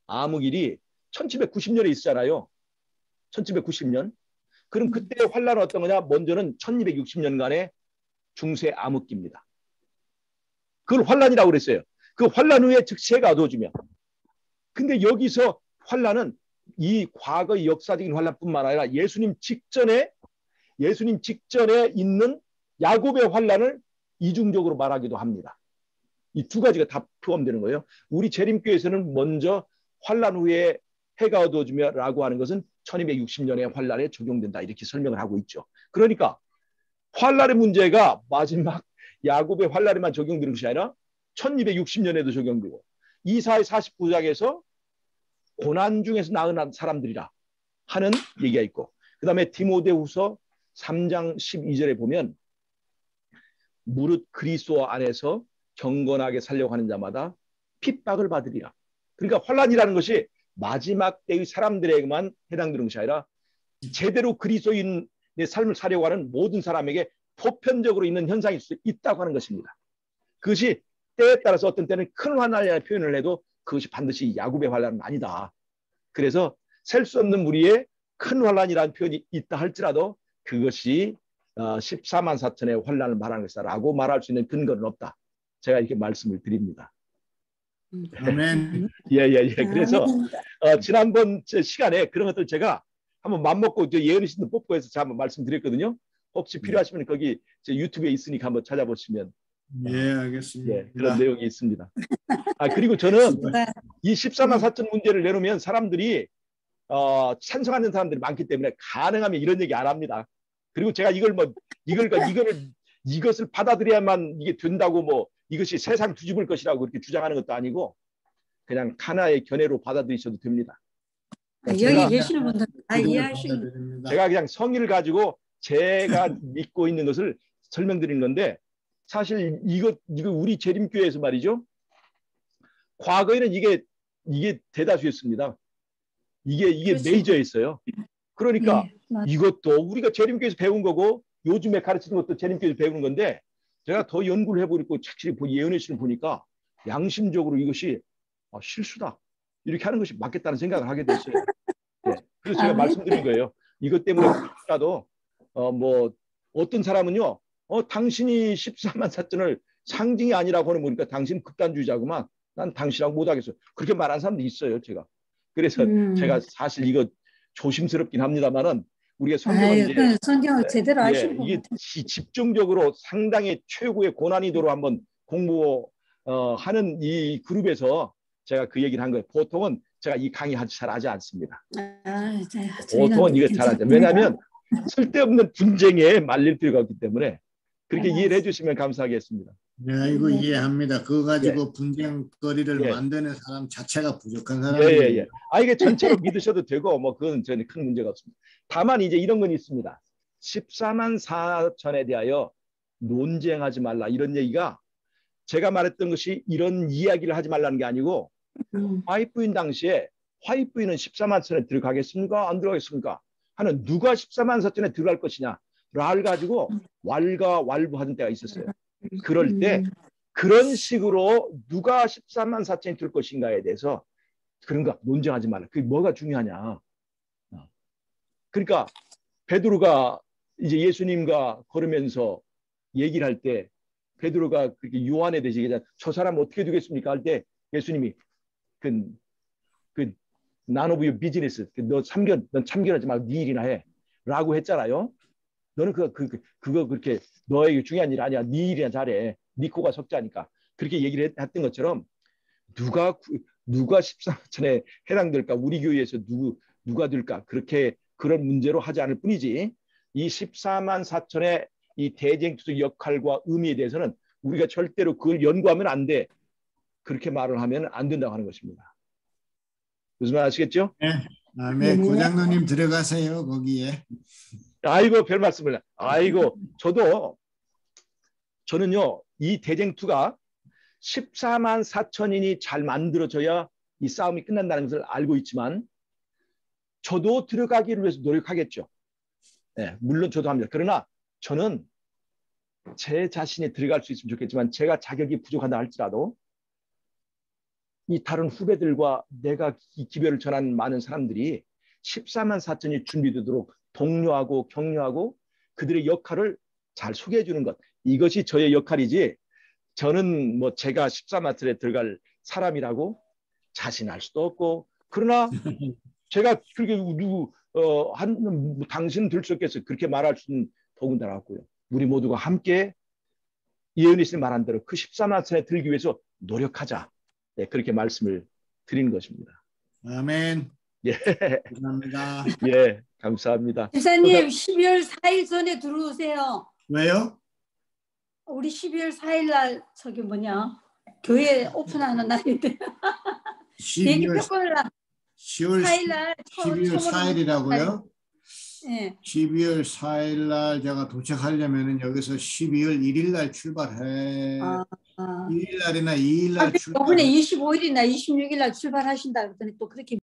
암흑일이 1790년에 있었잖아요. 1790년. 그럼 그때 환란은 어떤 거냐? 먼저는 1260년간의 중세 암흑기입니다. 그걸 환란이라고 그랬어요. 그 환란 후에 즉시 해가 어두워지며. 근데 여기서 환란은 이 과거의 역사적인 환란뿐만 아니라 예수님 직전에 예수님 직전에 있는 야곱의 환란을 이중적으로 말하기도 합니다. 이 두 가지가 다 포함되는 거예요. 우리 재림교에서는 먼저 환란 후에 해가 어두워지며라고 하는 것은 1260년의 환란에 적용된다 이렇게 설명을 하고 있죠. 그러니까 환란의 문제가 마지막 야곱의 환란에만 적용되는 것이 아니라 1260년에도 적용되고 이사의 49장에서 고난 중에서 나은 사람들이라 하는 얘기가 있고 그 다음에 디모데후서 3장 12절에 보면 무릇 그리스도 안에서 경건하게 살려고 하는 자마다 핍박을 받으리라. 그러니까 환란이라는 것이 마지막 때의 사람들에게만 해당되는 것이 아니라 제대로 그리스도인의 삶을 살려고 하는 모든 사람에게 보편적으로 있는 현상일 수 있다고 하는 것입니다. 그것이 때에 따라서 어떤 때는 큰 환란이라는 표현을 해도 그것이 반드시 야곱의 환란은 아니다. 그래서 셀 수 없는 무리에 큰 환란이라는 표현이 있다 할지라도 그것이 14만 어, 4천의 환란을 말하는 것이다라고 말할 수 있는 근거는 없다. 제가 이렇게 말씀을 드립니다. 아멘. <laughs> 예, 예, 예. 그래서 어, 지난번 시간에 그런 것들 제가 한번 맘먹고 예언이 씨도 뽑고 해서 제가 한번 말씀드렸거든요. 혹시 필요하시면 거기 유튜브에 있으니까 한번 찾아보시면 예, 알겠습니다. 예, 그런 내용이 있습니다. 아 그리고 저는 <laughs> 이 14만 4천 문제를 내놓으면 사람들이 어, 찬성하는 사람들이 많기 때문에 가능하면 이런 얘기 안 합니다. 그리고 제가 이걸 뭐 이걸 <laughs> 이거를 이것을 받아들여야만 이게 된다고 뭐 이것이 세상 뒤집을 것이라고 그렇게 주장하는 것도 아니고 그냥 하나의 견해로 받아들이셔도 됩니다. 아, 여기 계시는 분들 다 이해하시는 제가 그냥 성의를 가지고 제가 믿고 있는 것을 설명드리는 건데 사실 이거 이거 우리 재림교회에서 말이죠. 과거에는 이게 이게 대다수였습니다. 이게 이게 그렇죠. 메이저였어요. 그러니까 네, 이것도 우리가 재림교회에서 배운 거고 요즘에 가르치는 것도 재림교회에서 배우는 건데 제가 더 연구를 해보고 착실히 예언의 신을 보니까 양심적으로 이것이 아, 실수다 이렇게 하는 것이 맞겠다는 생각을 하게 됐어요. 네. 그래서 제가 아, 네. 말씀드린 거예요. 이것 때문에라도 어, 뭐 어떤 사람은요, 어, 당신이 14만 사건을 상징이 아니라고 하는 보니까 당신 극단주의자구만. 난 당신하고 못하겠어. 그렇게 말하는 사람도 있어요, 제가. 그래서 음. 제가 사실 이거 조심스럽긴 합니다만은 우리가 성경을 이제 성경을 네, 제대로 예, 아시는 이게 집중적으로 상당히 최고의 고난이도로 한번 공부 어, 하는 이 그룹에서 제가 그 얘기를 한 거예요. 보통은 제가 이 강의 잘 하지 않습니다. 아, 보통은 이거 잘 하죠. 왜냐하면 쓸데없는 분쟁에 말릴 필요가 없기 때문에 그렇게 네. 이해를 해주시면 감사하겠습니다. 네, 이거 네. 이해합니다. 그거 가지고 예. 분쟁거리를 예. 만드는 사람 자체가 부족한 사람이에요. 예, 예, 예. 아 이게 전체로 믿으셔도 되고 뭐 그건 전혀 큰 문제가 없습니다. 다만 이제 이런 건 있습니다. 14만 4천에 대하여 논쟁하지 말라 이런 얘기가 제가 말했던 것이 이런 이야기를 하지 말라는 게 아니고 음. 화이트부인 당시에 화이트부인은 14만 천에 들어가겠습니까? 안 들어가겠습니까? 하는 누가 14만 4천에 들어갈 것이냐 를 가지고 왈가 왈부하던 때가 있었어요. 그럴 때 그런 식으로 누가 14만 4천이 들 것인가에 대해서 그런가 논쟁하지 말라. 그게 뭐가 중요하냐. 어. 그러니까 베드로가 이제 예수님과 걸으면서 얘기를 할 때 베드로가 그렇게 요한에 대해서 얘기하자 저 사람 어떻게 되겠습니까? 할 때 예수님이 그, 그 나노브유 비즈니스 너 참견 넌 참견하지 말고 네 일이나 해 라고 했잖아요. 너는 그, 그, 그, 그거 그렇게 너에게 중요한 일 아니야. 네 일이나 잘해. 네 코가 석자니까. 그렇게 얘기를 했던 것처럼 누가 누가 14천에 해당될까? 우리 교회에서 누구 누가 될까? 그렇게 그런 문제로 하지 않을 뿐이지 이 14만 4천의 이 대쟁투의 역할과 의미에 대해서는 우리가 절대로 그걸 연구하면 안 돼. 그렇게 말을 하면 안 된다고 하는 것입니다. 무슨 말 아시겠죠? 네. 다음에 네. 고장로님 들어가세요 거기에. 아이고 별 말씀을. 아이고 <laughs> 저도 저는요 이 대쟁투가 14만 4천인이 잘 만들어져야 이 싸움이 끝난다는 것을 알고 있지만 저도 들어가기를 위해서 노력하겠죠. 네, 물론 저도 합니다. 그러나 저는 제 자신이 들어갈 수 있으면 좋겠지만 제가 자격이 부족하다 할지라도 이 다른 후배들과 내가 이 기별을 전한 많은 사람들이 14만 4천이 준비되도록 독려하고 격려하고 그들의 역할을 잘 소개해 주는 것 이것이 저의 역할이지 저는 뭐 제가 14마트에 들어갈 사람이라고 자신할 수도 없고 그러나 <laughs> 제가 그렇게 누구 어 한 당신 들수 없겠어 그렇게 말할 수는 더군다나 없고요. 우리 모두가 함께 예언이신 말한 대로 그 14마트에 들기 위해서 노력하자. 네, 그렇게 말씀을 드리는 것입니다. 아멘. 예. 감사합니다. <laughs> 예, 감사합니다. 집사님 12월 4일 전에 들어오세요. 왜요? 우리 12월 4일 날 저기 뭐냐 교회 오픈하는 날인데 12월 표권을 <laughs> 날 10월 4일 날 12월 4일이라고요? 예. 12월 4일 날 제가 도착하려면은 여기서 12월 1일 날 출발해. 아, 아. 1일 날이나 2일 아, 날 출발. 이번에 25일이나 26일 날 출발하신다 그랬더니 또 그렇게